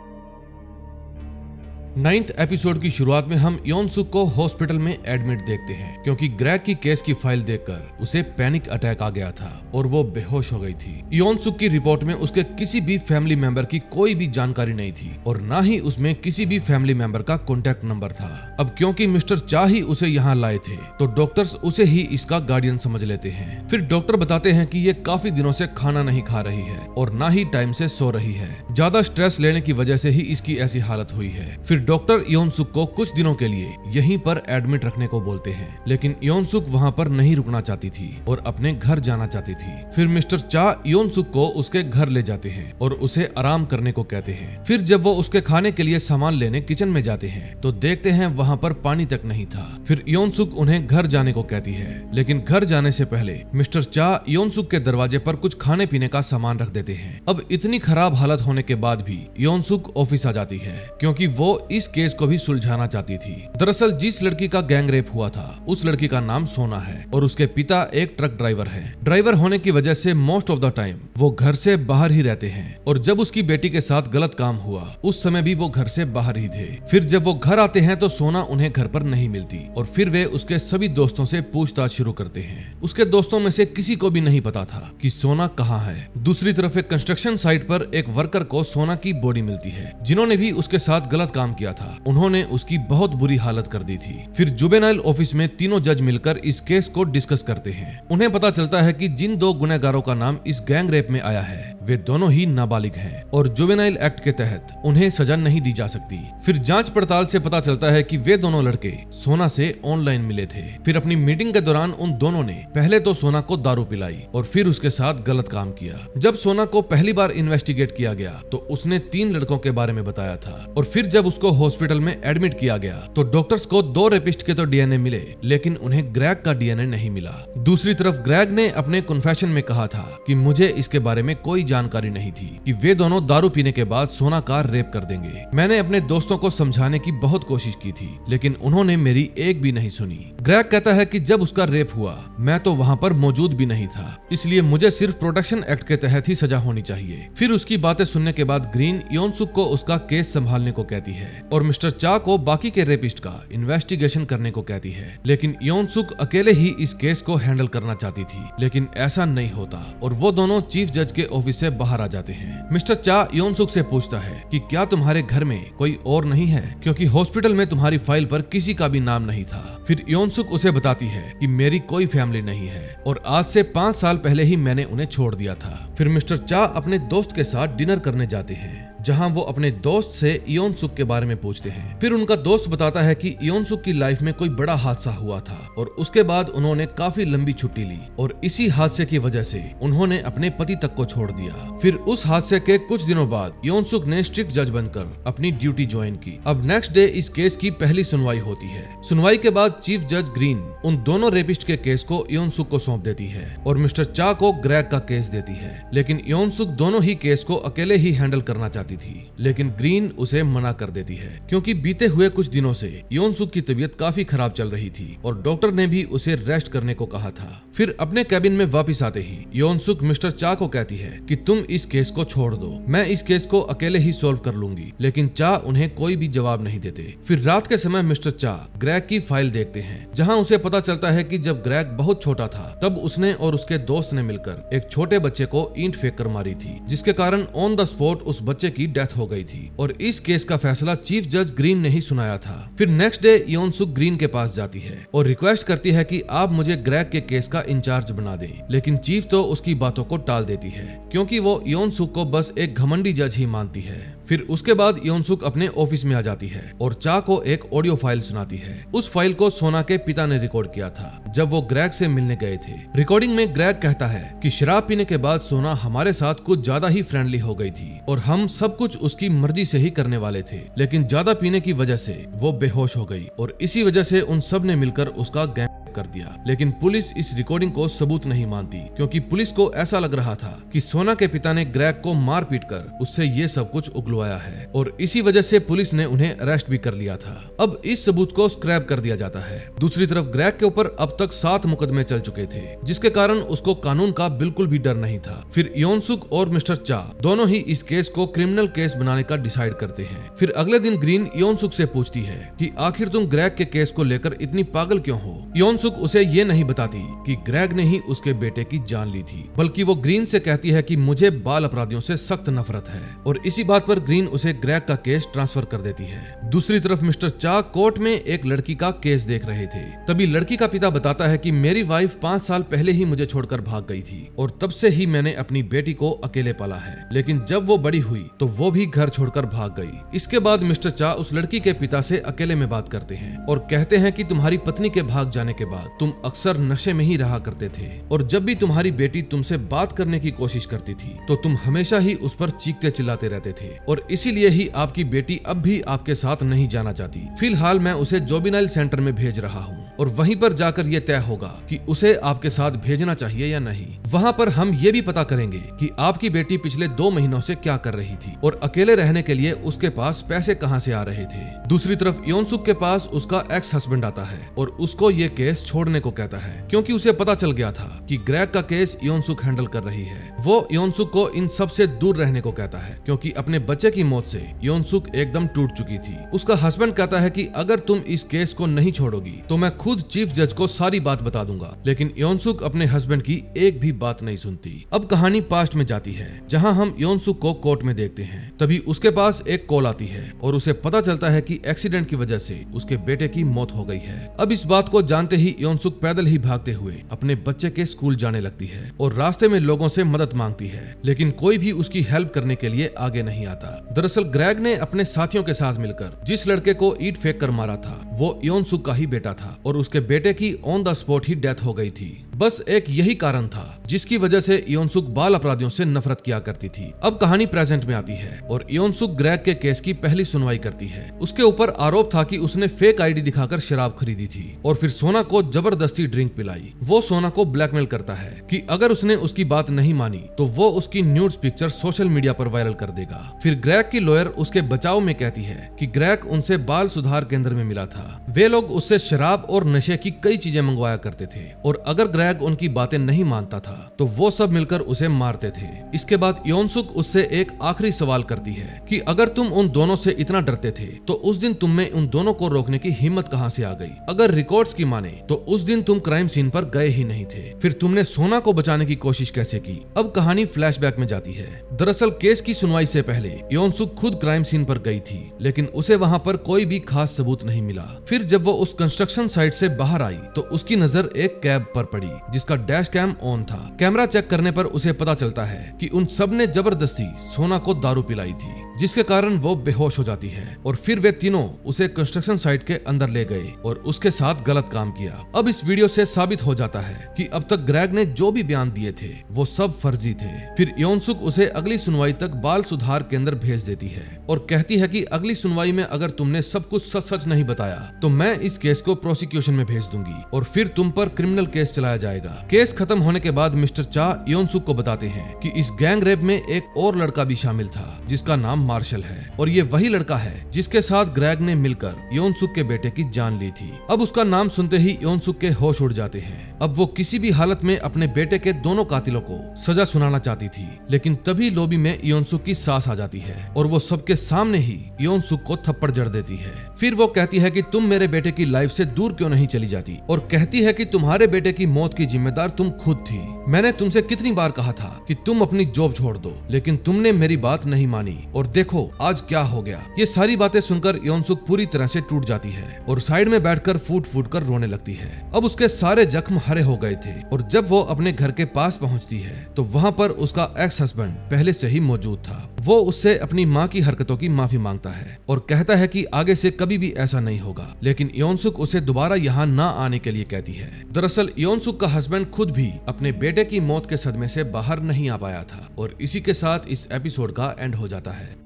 नाइन्थ एपिसोड की शुरुआत में हम योनसुक को हॉस्पिटल में एडमिट देखते हैं, क्योंकि ग्रैग की केस की फ़ाइल देखकर उसे पैनिक अटैक आ गया था और वो बेहोश हो गई थी। योनसुक की रिपोर्ट में उसके किसी भी फैमिली मेंबर की कोई भी जानकारी नहीं थी और न ही उसमें किसी भी फैमिली मेंबर का कॉन्टेक्ट नंबर था। अब क्योंकि मिस्टर चा ही उसे यहाँ लाए थे तो डॉक्टर्स उसे ही इसका गार्डियन समझ लेते हैं। फिर डॉक्टर बताते हैं की ये काफ़ी दिनों से खाना नहीं खा रही है और न ही टाइम से सो रही है। ज़्यादा स्ट्रेस लेने की वजह से ही इसकी ऐसी हालत हुई है। फिर डॉक्टर योनसुक को कुछ दिनों के लिए यहीं पर एडमिट रखने को बोलते हैं। लेकिन योनसुक वहाँ पर नहीं रुकना चाहती थी और अपने घर जाना चाहती थी। फिर मिस्टर चा योनसुक को उसके घर ले जाते हैं और उसे आराम करने को कहते हैं। फिर जब वो उसके खाने के लिए सामान लेने किचन में जाते हैं तो देखते हैं वहाँ पर पानी तक नहीं था। फिर योनसुक उन्हें घर जाने को कहती है। लेकिन घर जाने से पहले मिस्टर चा योनसुक के दरवाजे पर कुछ खाने पीने का सामान रख देते हैं। अब इतनी खराब हालत होने के बाद भी योनसुक ऑफ़िस आ जाती है, क्योंकि वो इस केस को भी सुलझाना चाहती थी। दरअसल जिस लड़की का गैंग रेप हुआ था, उस लड़की का नाम सोना है और उसके पिता एक ट्रक ड्राइवर है। ड्राइवर होने की वजह से मोस्ट ऑफ़ द टाइम वो घर से बाहर ही रहते हैं और जब उसकी बेटी के साथ गलत काम हुआ, उस समय भी वो घर से बाहर ही थे। फिर जब वो घर आते हैं तो सोना उन्हें घर पर नहीं मिलती और फिर वे उसके सभी दोस्तों से पूछताछ शुरू करते हैं। उसके दोस्तों में से किसी को भी नहीं पता था कि सोना कहाँ है। दूसरी तरफ़ एक कंस्ट्रक्शन साइट पर एक वर्कर को सोना की बॉडी मिलती है, जिन्होंने भी उसके साथ गलत काम किया। था। उन्होंने उसकी बहुत बुरी हालत कर दी थी। फिर जुबेनाइल ऑफ़िस में तीनों जज मिलकर इस केस को डिस्कस करते हैं। उन्हें पता चलता है की जिन दो गुनहगारों का नाम इस गैंग रेप में आया है। वे दोनों ही नाबालिग हैं और जुवेनाइल एक्ट के तहत उन्हें सजा नहीं दी जा सकती। फिर जाँच पड़ताल से पता चलता है कि वे दोनों लड़के सोना से ऑनलाइन मिले थे। फिर अपनी मीटिंग के दौरान उन दोनों ने पहले तो सोना को दारू पिलाई और फिर उसके साथ गलत काम किया। जब सोना को पहली बार इन्वेस्टिगेट किया गया तो उसने तीन लड़कों के बारे में बताया था और फिर जब उसको हॉस्पिटल में एडमिट किया गया तो डॉक्टर्स को दो रेपिस्ट के तो डीएनए मिले, लेकिन उन्हें ग्रैग का डीएनए नहीं मिला। दूसरी तरफ़ ग्रैग ने अपने कन्फेशन में कहा था कि मुझे इसके बारे में कोई जानकारी नहीं थी कि वे दोनों दारू पीने के बाद सोना का रेप कर देंगे। मैंने अपने दोस्तों को समझाने की बहुत कोशिश की थी, लेकिन उन्होंने मेरी एक भी नहीं सुनी। ग्रैग कहता है कि जब उसका रेप हुआ, मैं तो वहाँ पर मौजूद भी नहीं था, इसलिए मुझे सिर्फ़ प्रोटेक्शन एक्ट के तहत ही सजा होनी चाहिए। फिर उसकी बातें सुनने के बाद ग्रीन योनसुक को उसका केस संभालने को कहती है, और मिस्टर चा को बाकी के रेपिस्ट का इन्वेस्टिगेशन करने को कहती है। लेकिन योनसुक अकेले ही इस केस को हैंडल करना चाहती थी, लेकिन ऐसा नहीं होता, और वो दोनों चीफ जज के ऑफ़िस से बाहर आ जाते हैं। मिस्टर चा योनसुक से पूछता है कि क्या तुम्हारे घर में कोई और नहीं है? क्योंकि हॉस्पिटल में तुम्हारी फ़ाइल पर किसी का भी नाम नहीं था। फिर योनसुक उसे बताती है कि मेरी कोई फैमिली नहीं है और आज से पाँच साल पहले ही मैंने उन्हें छोड़ दिया था। फिर मिस्टर चा अपने दोस्त के साथ डिनर करने जाते हैं। जहाँ वो अपने दोस्त से सुख के बारे में पूछते हैं। फिर उनका दोस्त बताता है कि सुख की लाइफ में कोई बड़ा हादसा हुआ था और उसके बाद उन्होंने काफ़ी लंबी छुट्टी ली और इसी हादसे की वजह से उन्होंने अपने पति तक को छोड़ दिया। फिर उस हादसे के कुछ दिनों बाद सुख ने स्ट्रिक्ट जज बनकर अपनी ड्यूटी ज्वाइन की। अब नेक्स्ट डे इस केस की पहली सुनवाई होती है। सुनवाई के बाद चीफ जज ग्रीन उन दोनों रेपिस्ट के केस को सुख को सौंप देती है और मिस्टर चा को ग्रैग का केस देती है। लेकिन सुख दोनों ही केस को अकेले ही हैंडल करना चाहती चाहती थी, लेकिन ग्रीन उसे मना कर देती है, क्योंकि बीते हुए कुछ दिनों से योनसुक की तबीयत काफ़ी खराब चल रही थी और डॉक्टर ने भी उसे रेस्ट करने को कहा था। फिर अपने कैबिन में वापस आते ही योनसुक मिस्टर चा को कहती है कि तुम इस केस को छोड़ दो, मैं इस केस को अकेले ही सोल्व कर लूँगी, लेकिन चा उन्हें कोई भी जवाब नहीं देते। फिर रात के समय मिस्टर चा ग्रैक की फ़ाइल देखते हैं, जहाँ उसे पता चलता है की जब ग्रैक बहुत छोटा था, तब उसने और उसके दोस्त ने मिलकर एक छोटे बच्चे को ईंट फेंक कर मारी थी, जिसके कारण ऑन द स्पॉट उस बच्चे की डेथ हो गई थी। और इस केस का फैसला चीफ जज ग्रीन ने ही सुनाया था। फिर नेक्स्ट डे योनसुक ग्रीन के पास जाती है और रिक्वेस्ट करती है की आप मुझे ग्रैक के केस का इंचार्ज बना दे। लेकिन चीफ तो उसकी बातों को टाल देती है, क्यूँकी वो योनसुक को बस एक घमंडी जज ही मानती है। फिर उसके बाद योनसुक अपने ऑफ़िस में आ जाती है और चा को एक ऑडियो फ़ाइल सुनाती है। उस फ़ाइल को सोना के पिता ने रिकॉर्ड किया था, जब वो ग्रैग से मिलने गए थे। रिकॉर्डिंग में ग्रैग कहता है कि शराब पीने के बाद सोना हमारे साथ कुछ ज़्यादा ही फ्रेंडली हो गई थी और हम सब कुछ उसकी मर्ज़ी से ही करने वाले थे, लेकिन ज़्यादा पीने की वजह से वो बेहोश हो गई और इसी वजह से उन सबने मिलकर उसका गैंग कर दिया। लेकिन पुलिस इस रिकॉर्डिंग को सबूत नहीं मानती, क्योंकि पुलिस को ऐसा लग रहा था कि सोना के पिता ने ग्रैग को मार पीट कर उससे ये सब कुछ उगलवाया है, और इसी वजह से पुलिस ने उन्हें अरेस्ट भी कर लिया था। अब इस सबूत को स्क्रैप कर दिया जाता है। दूसरी तरफ़ ग्रैग के ऊपर अब तक सात मुकदमे चल चुके थे, जिसके कारण उसको कानून का बिल्कुल भी डर नहीं था। फिर योनसुक और मिस्टर चा दोनों ही इस केस को क्रिमिनल केस बनाने का डिसाइड करते हैं। फिर अगले दिन ग्रीन योनसुक से पूछती है कि आखिर तुम ग्रैग के केस को लेकर इतनी पागल क्यों हो? योनसुक उसे ये नहीं बताती कि ग्रैग ने ही उसके बेटे की जान ली थी, बल्कि वो ग्रीन से कहती है कि मुझे बाल अपराधियों से सख्त नफरत है, और इसी बात पर ग्रीन उसे ग्रैग का केस ट्रांसफ़र कर देती है। दूसरी तरफ़ मिस्टर चा कोर्ट में एक लड़की का केस देख रहे थे। तभी लड़की का पिता बताता है की मेरी वाइफ पाँच साल पहले ही मुझे छोड़कर भाग गई थी, और तब से ही मैंने अपनी बेटी को अकेले पाला है। लेकिन जब वो बड़ी हुई तो वो भी घर छोड़कर भाग गई। इसके बाद मिस्टर चा उस लड़की के पिता से अकेले में बात करते हैं, और कहते हैं कि तुम्हारी पत्नी के भाग जाने के बाद तुम अक्सर नशे में ही रहा करते थे और जब भी तुम्हारी बेटी तुमसे बात करने की कोशिश करती थी तो तुम हमेशा ही उस पर चीखते चिल्लाते रहते थे और इसीलिए ही आपकी बेटी अब भी आपके साथ नहीं जाना चाहती। फ़िलहाल मैं उसे जोबिनाइल सेंटर में भेज रहा हूँ और वहीं पर जाकर ये तय होगा कि उसे आपके साथ भेजना चाहिए या नहीं। वहाँ पर हम ये भी पता करेंगे कि आपकी बेटी पिछले दो महीनों से क्या कर रही थी और अकेले रहने के लिए उसके पास पैसे कहाँ से आ रहे थे। दूसरी तरफ़ योनसुक के पास उसका एक्स हस्बैंड आता है और उसको ये केस छोड़ने को कहता है, क्योंकि उसे पता चल गया था कि ग्रैग का केस योनसुक हैंडल कर रही है। वो योनसुक को इन सबसे दूर रहने को कहता है, क्योंकि अपने बच्चे की मौत से योनसुक एकदम टूट चुकी थी। उसका हस्बैंड कहता है कि, अगर तुम इस केस को नहीं छोड़ोगी तो मैं खुद चीफ जज को सारी बात बता दूँगा। लेकिन योनसुक अपने हस्बैंड की एक भी बात नहीं सुनती। अब कहानी पास्ट में जाती है, जहाँ हम योनसुक को कोर्ट में देखते हैं। तभी उसके पास एक कॉल आती है, और उसे पता चलता है की एक्सीडेंट की वजह से उसके बेटे की मौत हो गई है। अब इस बात को जानते ही योनसुक पैदल ही भागते हुए अपने बच्चे के स्कूल जाने लगती है और रास्ते में लोगों से मदद मांगती है, लेकिन कोई भी उसकी हेल्प करने के लिए आगे नहीं आता। दरअसल ग्रैग ने अपने साथियों के साथ मिलकर जिस लड़के को ईट फेंक कर मारा था, वो योनसुक का ही बेटा था और उसके बेटे की ऑन द स्पॉट ही डेथ हो गई थी। बस एक यही कारण था, जिसकी वजह से योनसुक बाल अपराधियों से नफरत किया करती थी। अब कहानी प्रेजेंट में आती है और योनसुक ग्रेग के केस की पहली सुनवाई करती है। उसके ऊपर आरोप था कि उसने फेक आईडी दिखाकर शराब खरीदी थी और फिर सोना को ज़बरदस्ती ड्रिंक पिलाई। वो सोना को ब्लैकमेल करता है कि अगर उसने उसकी बात नहीं मानी तो वो उसकी न्यूज़ पिक्चर सोशल मीडिया पर वायरल कर देगा। फिर ग्रैक की लॉयर उसके बचाव में कहती है कि ग्रैक उनसे बाल सुधार केंद्र में मिला था। वे लोग उससे शराब और नशे की कई चीज़ें मंगवाया करते थे और अगर ग्रेग उनकी बातें नहीं मानता था तो वो सब मिलकर उसे मारते थे। इसके बाद योनसुक उससे एक आखिरी सवाल करती है कि अगर तुम उन दोनों से इतना डरते थे तो उस दिन तुम में उन दोनों को रोकने की हिम्मत कहाँ से आ गई? अगर रिकॉर्ड्स की माने तो उस दिन तुम क्राइम सीन पर गए ही नहीं थे। फिर तुमने सोना को बचाने की कोशिश कैसे की? अब कहानी फ्लैशबैक में जाती है। दरअसल केस की सुनवाई से पहले योनसुक खुद क्राइम सीन पर गई थी, लेकिन उसे वहाँ पर कोई भी खास सबूत नहीं मिला। फिर जब वो उस कंस्ट्रक्शन साइट से बाहर आई तो उसकी नज़र एक कैब पर पड़ी। जिसका डैश कैम ऑन था। कैमरा चेक करने पर उसे पता चलता है कि उन सबने ज़बरदस्ती सोना को दारू पिलाई थी। जिसके कारण वो बेहोश हो जाती है और फिर वे तीनों उसे कंस्ट्रक्शन साइट के अंदर ले गए और उसके साथ गलत काम किया। अब इस वीडियो से साबित हो जाता है कि अब तक ग्रैग ने जो भी बयान दिए थे, वो सब फर्जी थे। फिर योनसुक उसे अगली सुनवाई तक बाल सुधार केंद्र भेज देती है और कहती है की अगली सुनवाई में अगर तुमने सब कुछ सच सच नहीं बताया तो मैं इस केस को प्रोसिक्यूशन में भेज दूँगी और फिर तुम पर क्रिमिनल केस चलाया जाएगा। केस खत्म होने के बाद मिस्टर चा योनसुक को बताते हैं कि इस गैंग रेप में एक और लड़का भी शामिल था, जिसका नाम मार्शल है और ये वही लड़का है जिसके साथ ग्रैग ने मिलकर योनसुक के बेटे की जान ली थी। अब उसका नाम सुनते ही योनसुक के होश उड़ जाते हैं। अब वो किसी भी हालत में अपने बेटे के दोनों कातिलों को सजा सुनाना चाहती थी, लेकिन तभी लोबी में योनसुक की सास आ जाती है और वो सबके सामने ही योनसुक को थप्पड़ जड़ देती है। फिर वो कहती है कि तुम मेरे बेटे की लाइफ से दूर क्यों नहीं चली जाती? और कहती है कि तुम्हारे बेटे की मौत की जिम्मेदार तुम खुद थी। मैंने तुमसे कितनी बार कहा था कि तुम अपनी जॉब छोड़ दो, लेकिन तुमने मेरी बात नहीं मानी। और देखो, आज क्या हो गया। ये सारी बातें सुनकर योनसुक पूरी तरह से टूट जाती है और साइड में बैठकर फूट फूट कर रोने लगती है। अब उसके सारे जख्म हरे हो गए थे और जब वो अपने घर के पास पहुँचती है तो वहाँ पर उसका एक्स हस्बैंड पहले से ही मौजूद था। वो उससे अपनी माँ की हरकतों की माफ़ी माँगता है और कहता है की आगे से कभी भी ऐसा नहीं होगा। लेकिन योनसुक उसे दोबारा यहाँ न आने के लिए कहती है। दरअसल, योनसुक का हस्बैंड खुद भी अपने बेटे की मौत के सदमे से बाहर नहीं आ पाया था और इसी के साथ इस एपिसोड का एंड हो जाता है।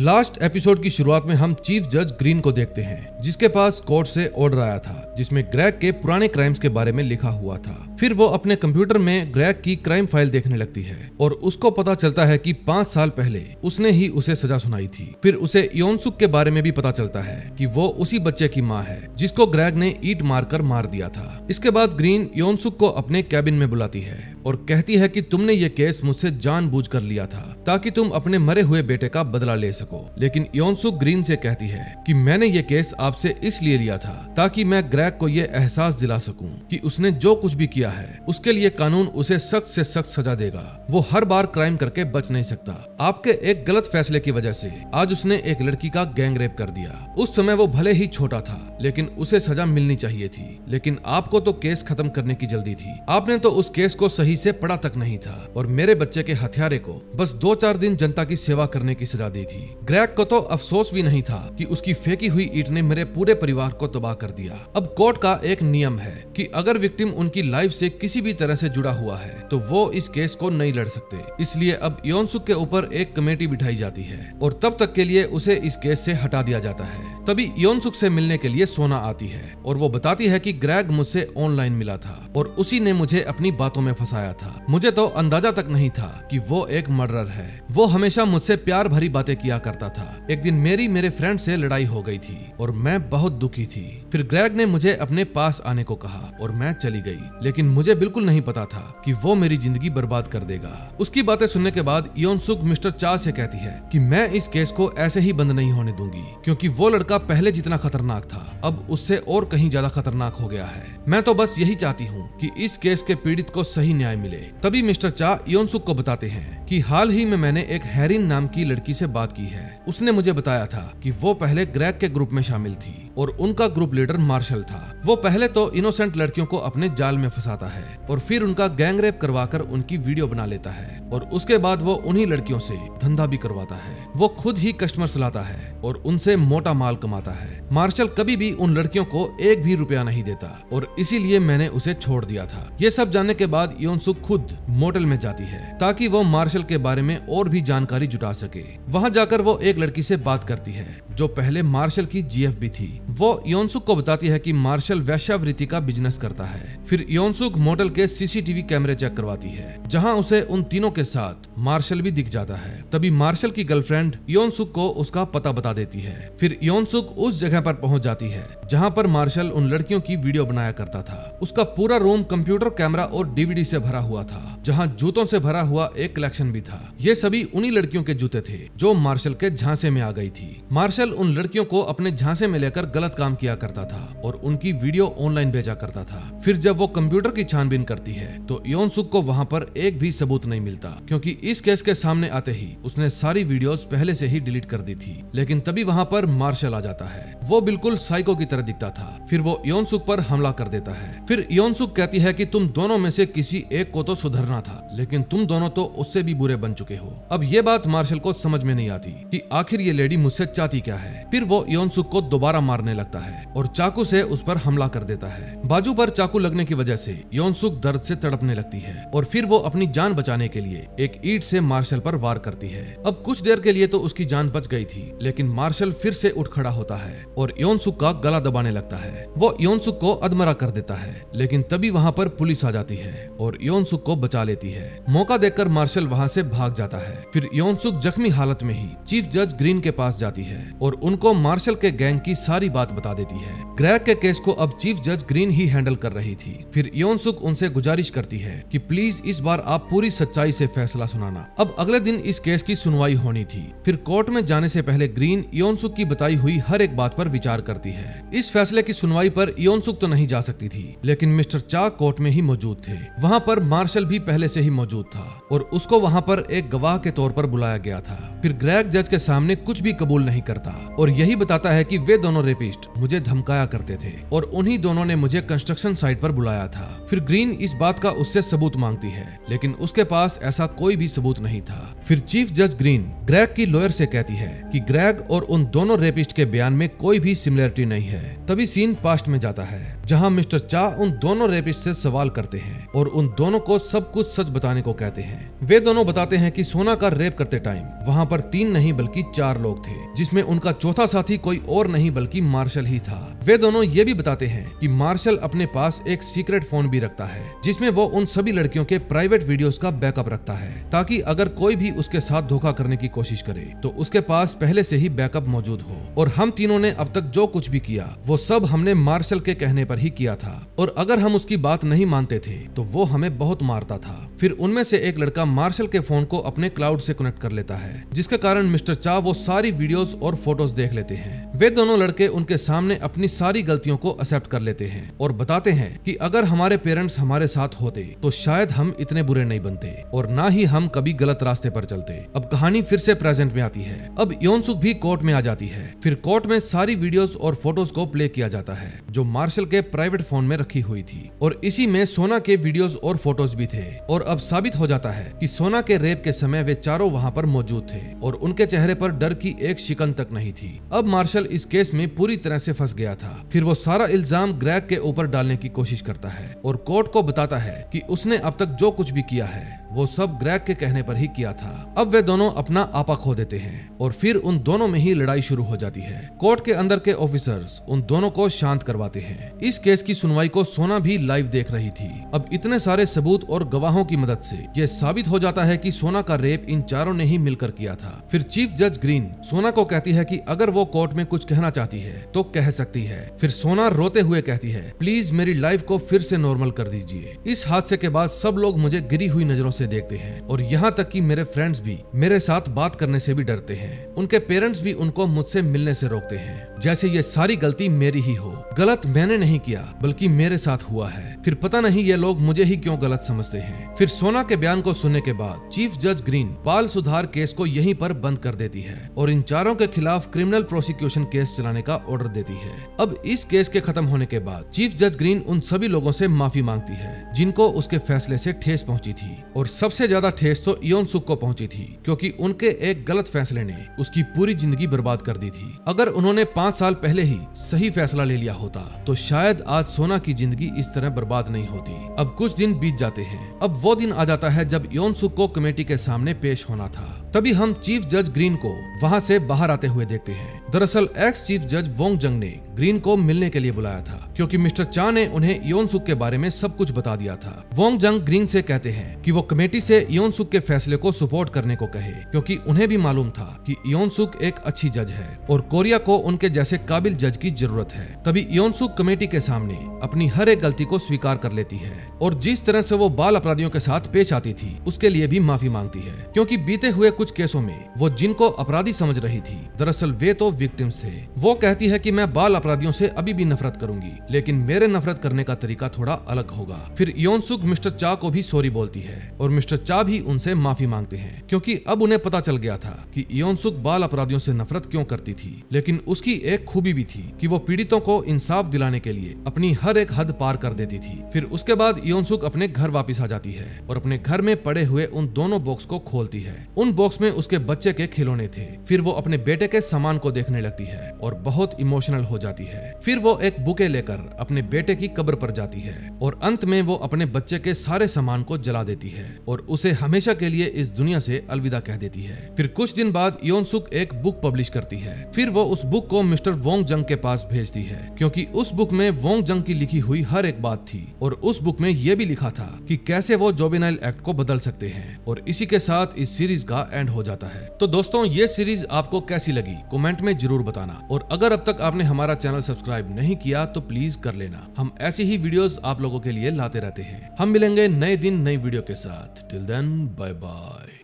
लास्ट एपिसोड की शुरुआत में हम चीफ जज ग्रीन को देखते हैं, जिसके पास कोर्ट से ऑर्डर आया था, जिसमें ग्रैग के पुराने क्राइम्स के बारे में लिखा हुआ था। फिर वो अपने कंप्यूटर में ग्रैग की क्राइम फ़ाइल देखने लगती है और उसको पता चलता है कि पाँच साल पहले उसने ही उसे सजा सुनाई थी। फिर उसे योनसुक के बारे में भी पता चलता है कि वो उसी बच्चे की माँ है, जिसको ग्रैग ने ईट मारकर मार दिया था। इसके बाद ग्रीन योनसुक को अपने कैबिन में बुलाती है और कहती है कि तुमने ये केस मुझसे जानबूझ कर लिया था, ताकि तुम अपने मरे हुए बेटे का बदला ले सको। लेकिन योनसुक ग्रीन से कहती है कि मैंने ये केस आपसे इसलिए लिया था ताकि मैं ग्रैग को ये एहसास दिला सकूँ कि उसने जो कुछ भी किया है। उसके लिए कानून उसे सख्त से सख्त सजा देगा। वो हर बार क्राइम करके बच नहीं सकता। आपके एक गलत फैसले की वजह से आज उसने एक लड़की का गैंग रेप कर दिया। उस समय वो भले ही छोटा था, लेकिन उसे सजा मिलनी चाहिए थी। लेकिन आपको तो केस खत्म करने की जल्दी थी। आपने तो उस केस को सही से पड़ा तक नहीं था। और मेरे बच्चे के हथियारे को बस दो चार दिन जनता की सेवा करने की सजा दी थी। ग्रैक को तो अफसोस भी नहीं था कि उसकी फेंकी हुई ईट ने मेरे पूरे परिवार को तबाह कर दिया। अब कोर्ट का एक नियम है कि अगर विक्टिम उनकी लाइफ से किसी भी तरह से जुड़ा हुआ है तो वो इस केस को नहीं लड़ सकते। इसलिए अब योनसुक के ऊपर एक कमेटी बिठाई जाती है, और तब तक के लिए उसे इस केस से हटा दिया जाता है। तभी योनसुक से मिलने के लिए सोना आती है, और वो बताती है कि ग्रैग मुझसे ऑनलाइन मिला था, और उसी ने मुझे अपनी बातों में फंसाया था। मुझे तो अंदाज़ा तक नहीं था कि वो एक मर्डर है। वो हमेशा मुझसे प्यार भरी बातें किया करता था। एक दिन मेरी मेरे फ्रेंड से लड़ाई हो गई थी, और मैं बहुत दुखी थी। फिर ग्रैग ने मुझे अपने पास आने को कहा, और मैं चली गई। लेकिन मुझे बिल्कुल नहीं पता था कि वो मेरी ज़िंदगी बर्बाद कर देगा। उसकी बातें सुनने के बाद योनसुक मिस्टर चा से कहती है कि मैं इस केस को ऐसे ही बंद नहीं होने दूँगी, क्योंकि वो लड़का पहले जितना खतरनाक था, अब उससे और कहीं ज़्यादा खतरनाक हो गया है। मैं तो बस यही चाहती हूँ कि इस केस के पीड़ित को सही न्याय मिले। तभी मिस्टर चा योनसुक को बताते हैं कि हाल ही में मैंने एक हैरिन नाम की लड़की से बात की है। उसने मुझे बताया था कि वो पहले ग्रैग के ग्रुप में शामिल थी और उनका ग्रुप लीडर मार्शल था। वो पहले तो इनोसेंट लड़कियों को अपने जाल में फंसाता है और फिर उनका गैंग रेप करवाकर उनकी वीडियो बना लेता है और उसके बाद वो उन्हीं लड़कियों से धंधा भी करवाता है। वो खुद ही कस्टमर लाता है और उनसे मोटा माल कमाता है। मार्शल कभी भी उन लड़कियों को एक भी रुपया नहीं देता और इसीलिए मैंने उसे छोड़ दिया था। ये सब जानने के बाद योनसुक खुद मोटल में जाती है ताकि वो मार्शल के बारे में और भी जानकारी जुटा सके। वहाँ जाकर वो एक लड़की से बात करती है। जो पहले मार्शल की जीएफ भी थी। वो योनसुक को बताती है कि मार्शल वैश्यावृत्ति का बिज़नेस करता है। फिर योनसुक मोटल के सीसीटीवी कैमरे चेक करवाती है, जहाँ उसे उन तीनों के साथ मार्शल भी दिख जाता है। तभी मार्शल की गर्लफ्रेंड योनसुक को उसका पता बता देती है। फिर योनसुक उस जगह पर पहुँच जाती है, जहाँ पर मार्शल उन लड़कियों की वीडियो बनाया करता था। उसका पूरा रूम कंप्यूटर कैमरा और डीवीडी से भरा हुआ था, जहाँ जूतों से भरा हुआ एक कलेक्शन भी था। ये सभी उन्हीं लड़कियों के जूते थे, जो मार्शल के झांसे में आ गई थी। मार्शल उन लड़कियों को अपने झांसे में लेकर गलत काम किया करता था और उनकी वीडियो ऑनलाइन भेजा करता था। फिर जब वो कंप्यूटर की छानबीन करती है तो योन सुख को वहाँ पर एक भी सबूत नहीं मिलता, क्योंकि इस केस के सामने आते ही उसने सारी वीडियोस पहले से ही डिलीट कर दी थी, लेकिन तभी वहाँ पर मार्शल आ जाता है। वो बिल्कुल साइको की तरह दिखता था। फिर वो योन सुख पर हमला कर देता है। फिर योन सुख कहती है की तुम दोनों में से किसी एक को तो सुधरना था, लेकिन तुम दोनों तो उससे भी बुरे बन चुके हो। अब ये बात मार्शल को समझ में नहीं आती की आखिर ये लेडी मुझसे चाहती क्या है। फिर वो योनसुक को दोबारा मारने लगता है और चाकू से उस पर हमला कर देता है। बाजू पर चाकू लगने की वजह से योनसुक दर्द से तड़पने लगती है और फिर वो अपनी जान बचाने के लिए एक ईट से मार्शल पर वार करती है। अब कुछ देर के लिए तो उसकी जान बच गई थी, लेकिन मार्शल फिर से उठ खड़ा होता है और योनसुक का गला दबाने लगता है। वो योनसुक को अधमरा कर देता है, लेकिन तभी वहाँ पर पुलिस आ जाती है और योनसुक को बचा लेती है। मौका देखकर मार्शल वहाँ से भाग जाता है। फिर योनसुक जख्मी हालत में ही चीफ जज ग्रीन के पास जाती है और उनको मार्शल के गैंग की सारी बात बता देती है। ग्रैग के केस को अब चीफ जज ग्रीन ही हैंडल कर रही थी। फिर योनसुक उनसे गुजारिश करती है कि प्लीज़ इस बार आप पूरी सच्चाई से फैसला सुनाना। अब अगले दिन इस केस की सुनवाई होनी थी। फिर कोर्ट में जाने से पहले ग्रीन योनसुक की बताई हुई हर एक बात पर विचार करती है। इस फैसले की सुनवाई पर योनसुक तो नहीं जा सकती थी, लेकिन मिस्टर चा कोर्ट में ही मौजूद थे। वहाँ पर मार्शल भी पहले से ही मौजूद था और उसको वहाँ पर एक गवाह के तौर पर बुलाया गया था। फिर ग्रैग जज के सामने कुछ भी कबूल नहीं करता। और यही बताता है कि वे दोनों रेपिस्ट मुझे धमकाया करते थे और उन्हीं दोनों ने मुझे कंस्ट्रक्शन साइट पर बुलाया था। फिर ग्रीन इस बात का उससे सबूत मांगती है, लेकिन उसके पास ऐसा कोई भी सबूत नहीं था। फिर चीफ जज ग्रीन ग्रैग की लॉयर से कहती है कि ग्रैग और उन दोनों रेपिस्ट के बयान में कोई भी सिमिलरिटी नहीं है। तभी सीन पास्ट में जाता है, जहाँ मिस्टर चा उन दोनों रेपिस्ट से सवाल करते हैं और उन दोनों को सब कुछ सच बताने को कहते हैं। वे दोनों बताते हैं कि सोना का रेप करते टाइम वहाँ पर तीन नहीं बल्कि चार लोग थे, जिसमें उनका चौथा साथी कोई और नहीं, बल्कि मार्शल ही था। वे दोनों ये भी बताते हैं कि मार्शल अपने पास एक सीक्रेट फ़ोन भी रखता है, जिसमें वो उन सभी लड़कियों के प्राइवेट वीडियोस का बैकअप रखता है, ताकि अगर कोई भी उसके साथ धोखा करने की कोशिश करे तो उसके पास पहले से ही बैकअप मौजूद हो। और हम तीनों ने अब तक जो कुछ भी किया, वो सब हमने मार्शल के कहने पर ही किया था। और अगर हम उसकी बात नहीं मानते थे तो वो हमें बहुत मारता था। फिर उनमें से एक लड़का मार्शल के फ़ोन को अपने क्लाउड से कनेक्ट कर लेता है, जिसके कारण मिस्टर चा वो सारी वीडियोस और फ़ोटोज़ देख लेते हैं। वे दोनों लड़के उनके सामने अपनी सारी गलतियों को एक्सेप्ट कर लेते हैं और बताते हैं कि अगर हमारे पेरेंट्स हमारे साथ होते तो शायद हम इतने बुरे नहीं बनते और ना ही हम कभी गलत रास्ते पर चलते। अब कहानी फिर से प्रेजेंट में आती है। अब योनसुक भी कोर्ट में आ जाती है। फिर कोर्ट में सारी वीडियोस और फ़ोटोज़ को प्ले किया जाता है, जो मार्शल के प्राइवेट फ़ोन में रखी हुई थी। और इसी में सोना के वीडियोस और फ़ोटोज़ भी थे। और अब साबित हो जाता है कि सोना के रेप के समय वे चारों वहाँ पर मौजूद थे और उनके चेहरे पर डर की एक शिकन तक नहीं थी। अब मार्शल इस केस में पूरी तरह से फंस गया था। फिर वो सारा इल्ज़ाम ग्रैग के ऊपर डालने की कोशिश करता है और कोर्ट को बताता है कि उसने अब तक जो कुछ भी किया है, वो सब ग्रैग के कहने पर ही किया था। अब वे दोनों अपना आपा खो देते हैं और फिर उन दोनों में ही लड़ाई शुरू हो जाती है। कोर्ट के अंदर के ऑफिसर्स उन दोनों को शांत करवाते हैं। इस केस की सुनवाई को सोना भी लाइव देख रही थी। अब इतने सारे सबूत और गवाहों की मदद से ये साबित हो जाता है कि सोना का रेप इन चारों ने ही मिलकर किया था। फिर चीफ जज ग्रीन सोना को कहती है कि अगर वो कोर्ट में कुछ कहना चाहती है तो कह सकती है। फिर सोना रोते हुए कहती है, प्लीज़ मेरी लाइफ को फिर से नॉर्मल कर दीजिए। इस हादसे के बाद सब लोग मुझे गिरी हुई नज़रों से देखते हैं और यहाँ तक कि मेरे फ्रेंड्स भी मेरे साथ बात करने से भी डरते हैं। उनके पेरेंट्स भी उनको मुझसे मिलने से रोकते हैं। जैसे ये सारी गलती मेरी ही हो। गलत मैंने नहीं किया, बल्कि मेरे साथ हुआ है। फिर पता नहीं ये लोग मुझे ही क्यों गलत समझते हैं। फिर सोना के बयान को सुनने के बाद चीफ जज ग्रीन बाल सुधार केस को यहीं पर बंद कर देती है और इन चारों के खिलाफ क्रिमिनल प्रोसिक्यूशन केस चलाने का ऑर्डर देती है। अब इस केस के खत्म होने के बाद चीफ जज ग्रीन उन सभी लोगों से माफ़ी मांगती है, जिनको उसके फैसले से ठेस पहुँची थी। और सबसे ज़्यादा ठेस तो इयोन सुख को पहुँची थी, क्योंकि उनके एक गलत फैसले ने उसकी पूरी ज़िंदगी बर्बाद कर दी थी। अगर उन्होंने पाँच साल पहले ही सही फैसला ले लिया होता तो शायद आज सोना की ज़िंदगी इस तरह बर्बाद नहीं होती। अब कुछ दिन बीत जाते हैं। अब वो दिन आ जाता है जब योन सुख को कमेटी के सामने पेश होना था। तभी हम चीफ जज ग्रीन को वहाँ से बाहर आते हुए देखते हैं। दरअसल एक्स चीफ जज वोंग जंग ने ग्रीन को मिलने के लिए बुलाया था, क्योंकि मिस्टर चा ने उन्हें योन सुख के बारे में सब कुछ बता दिया था। वोंग जंग ग्रीन से कहते हैं कि वो कमेटी से योन सुख के फैसले को सपोर्ट करने को कहे, क्योंकि उन्हें भी मालूम था कि योन सुख एक अच्छी जज है, और कोरिया को उनके जैसे काबिल जज की ज़रूरत है। तभी योन सुख कमेटी के सामने अपनी हर एक गलती को स्वीकार कर लेती है, और जिस तरह से वो बाल अपराधियों के साथ पेश आती थी, उसके लिए भी माफ़ी मांगती है। क्योंकि बीते हुए कुछ केसों में वो जिनको अपराधी समझ रही थी, दरअसल वे तो विक्टिम्स थे। वो कहती है कि मैं बाल अपराधियों से अभी भी नफरत करूँगी, लेकिन मेरे नफरत करने का तरीका थोड़ा अलग होगा। फिर योनसुक मिस्टर चा को भी सॉरी बोलती है, और मिस्टर चा भी उनसे माफ़ी मांगते हैं, क्योंकि अब उन्हें पता चल गया था कि योनसुक बाल अपराधियों से नफरत क्यों करती थी। लेकिन उसकी एक खूबी भी थी कि वो पीड़ितों को इंसाफ दिलाने के लिए अपनी हर एक हद पार कर देती थी। फिर उसके बाद योनसुक अपने घर वापस आ जाती है, और अपने घर में पड़े हुए उन दोनों बॉक्स को खोलती है। उन बॉक्स में उसके बच्चे के खिलौने थे। फिर वो अपने बेटे के सामान को देखने लगती है, और बहुत इमोशनल हो जाती है। फिर वो एक बुके लेकर अपने बेटे की कब्र पर जाती है और अंत में वो अपने बच्चे के सारे सामान को जला देती है और उसे हमेशा के लिए इस दुनिया से अलविदा कह देती है। फिर कुछ दिन बाद योनसुक एक बुक पब्लिश करती है। फिर वो उस बुक को मिस्टर वोंग जंग के पास भेजती है, क्योंकि उस बुक में वोंग जंग की लिखी हुई हर एक बात थी और उस बुक में ये भी लिखा था कि कैसे वो जोबिनाइल एक्ट को बदल सकते हैं और इसी के साथ इस सीरीज़ का एंड हो जाता है। तो दोस्तों, ये सीरीज़ आपको कैसी लगी? कमेंट में ज़रूर बताना और अगर अब तक आपने हमारा चैनल सब्सक्राइब नहीं किया तो प्लीज़ कर लेना। हम ऐसी ही वीडियोस आप लोगों के लिए लाते रहते हैं। हम मिलेंगे नए दिन नई वीडियो के साथ। Till then bye bye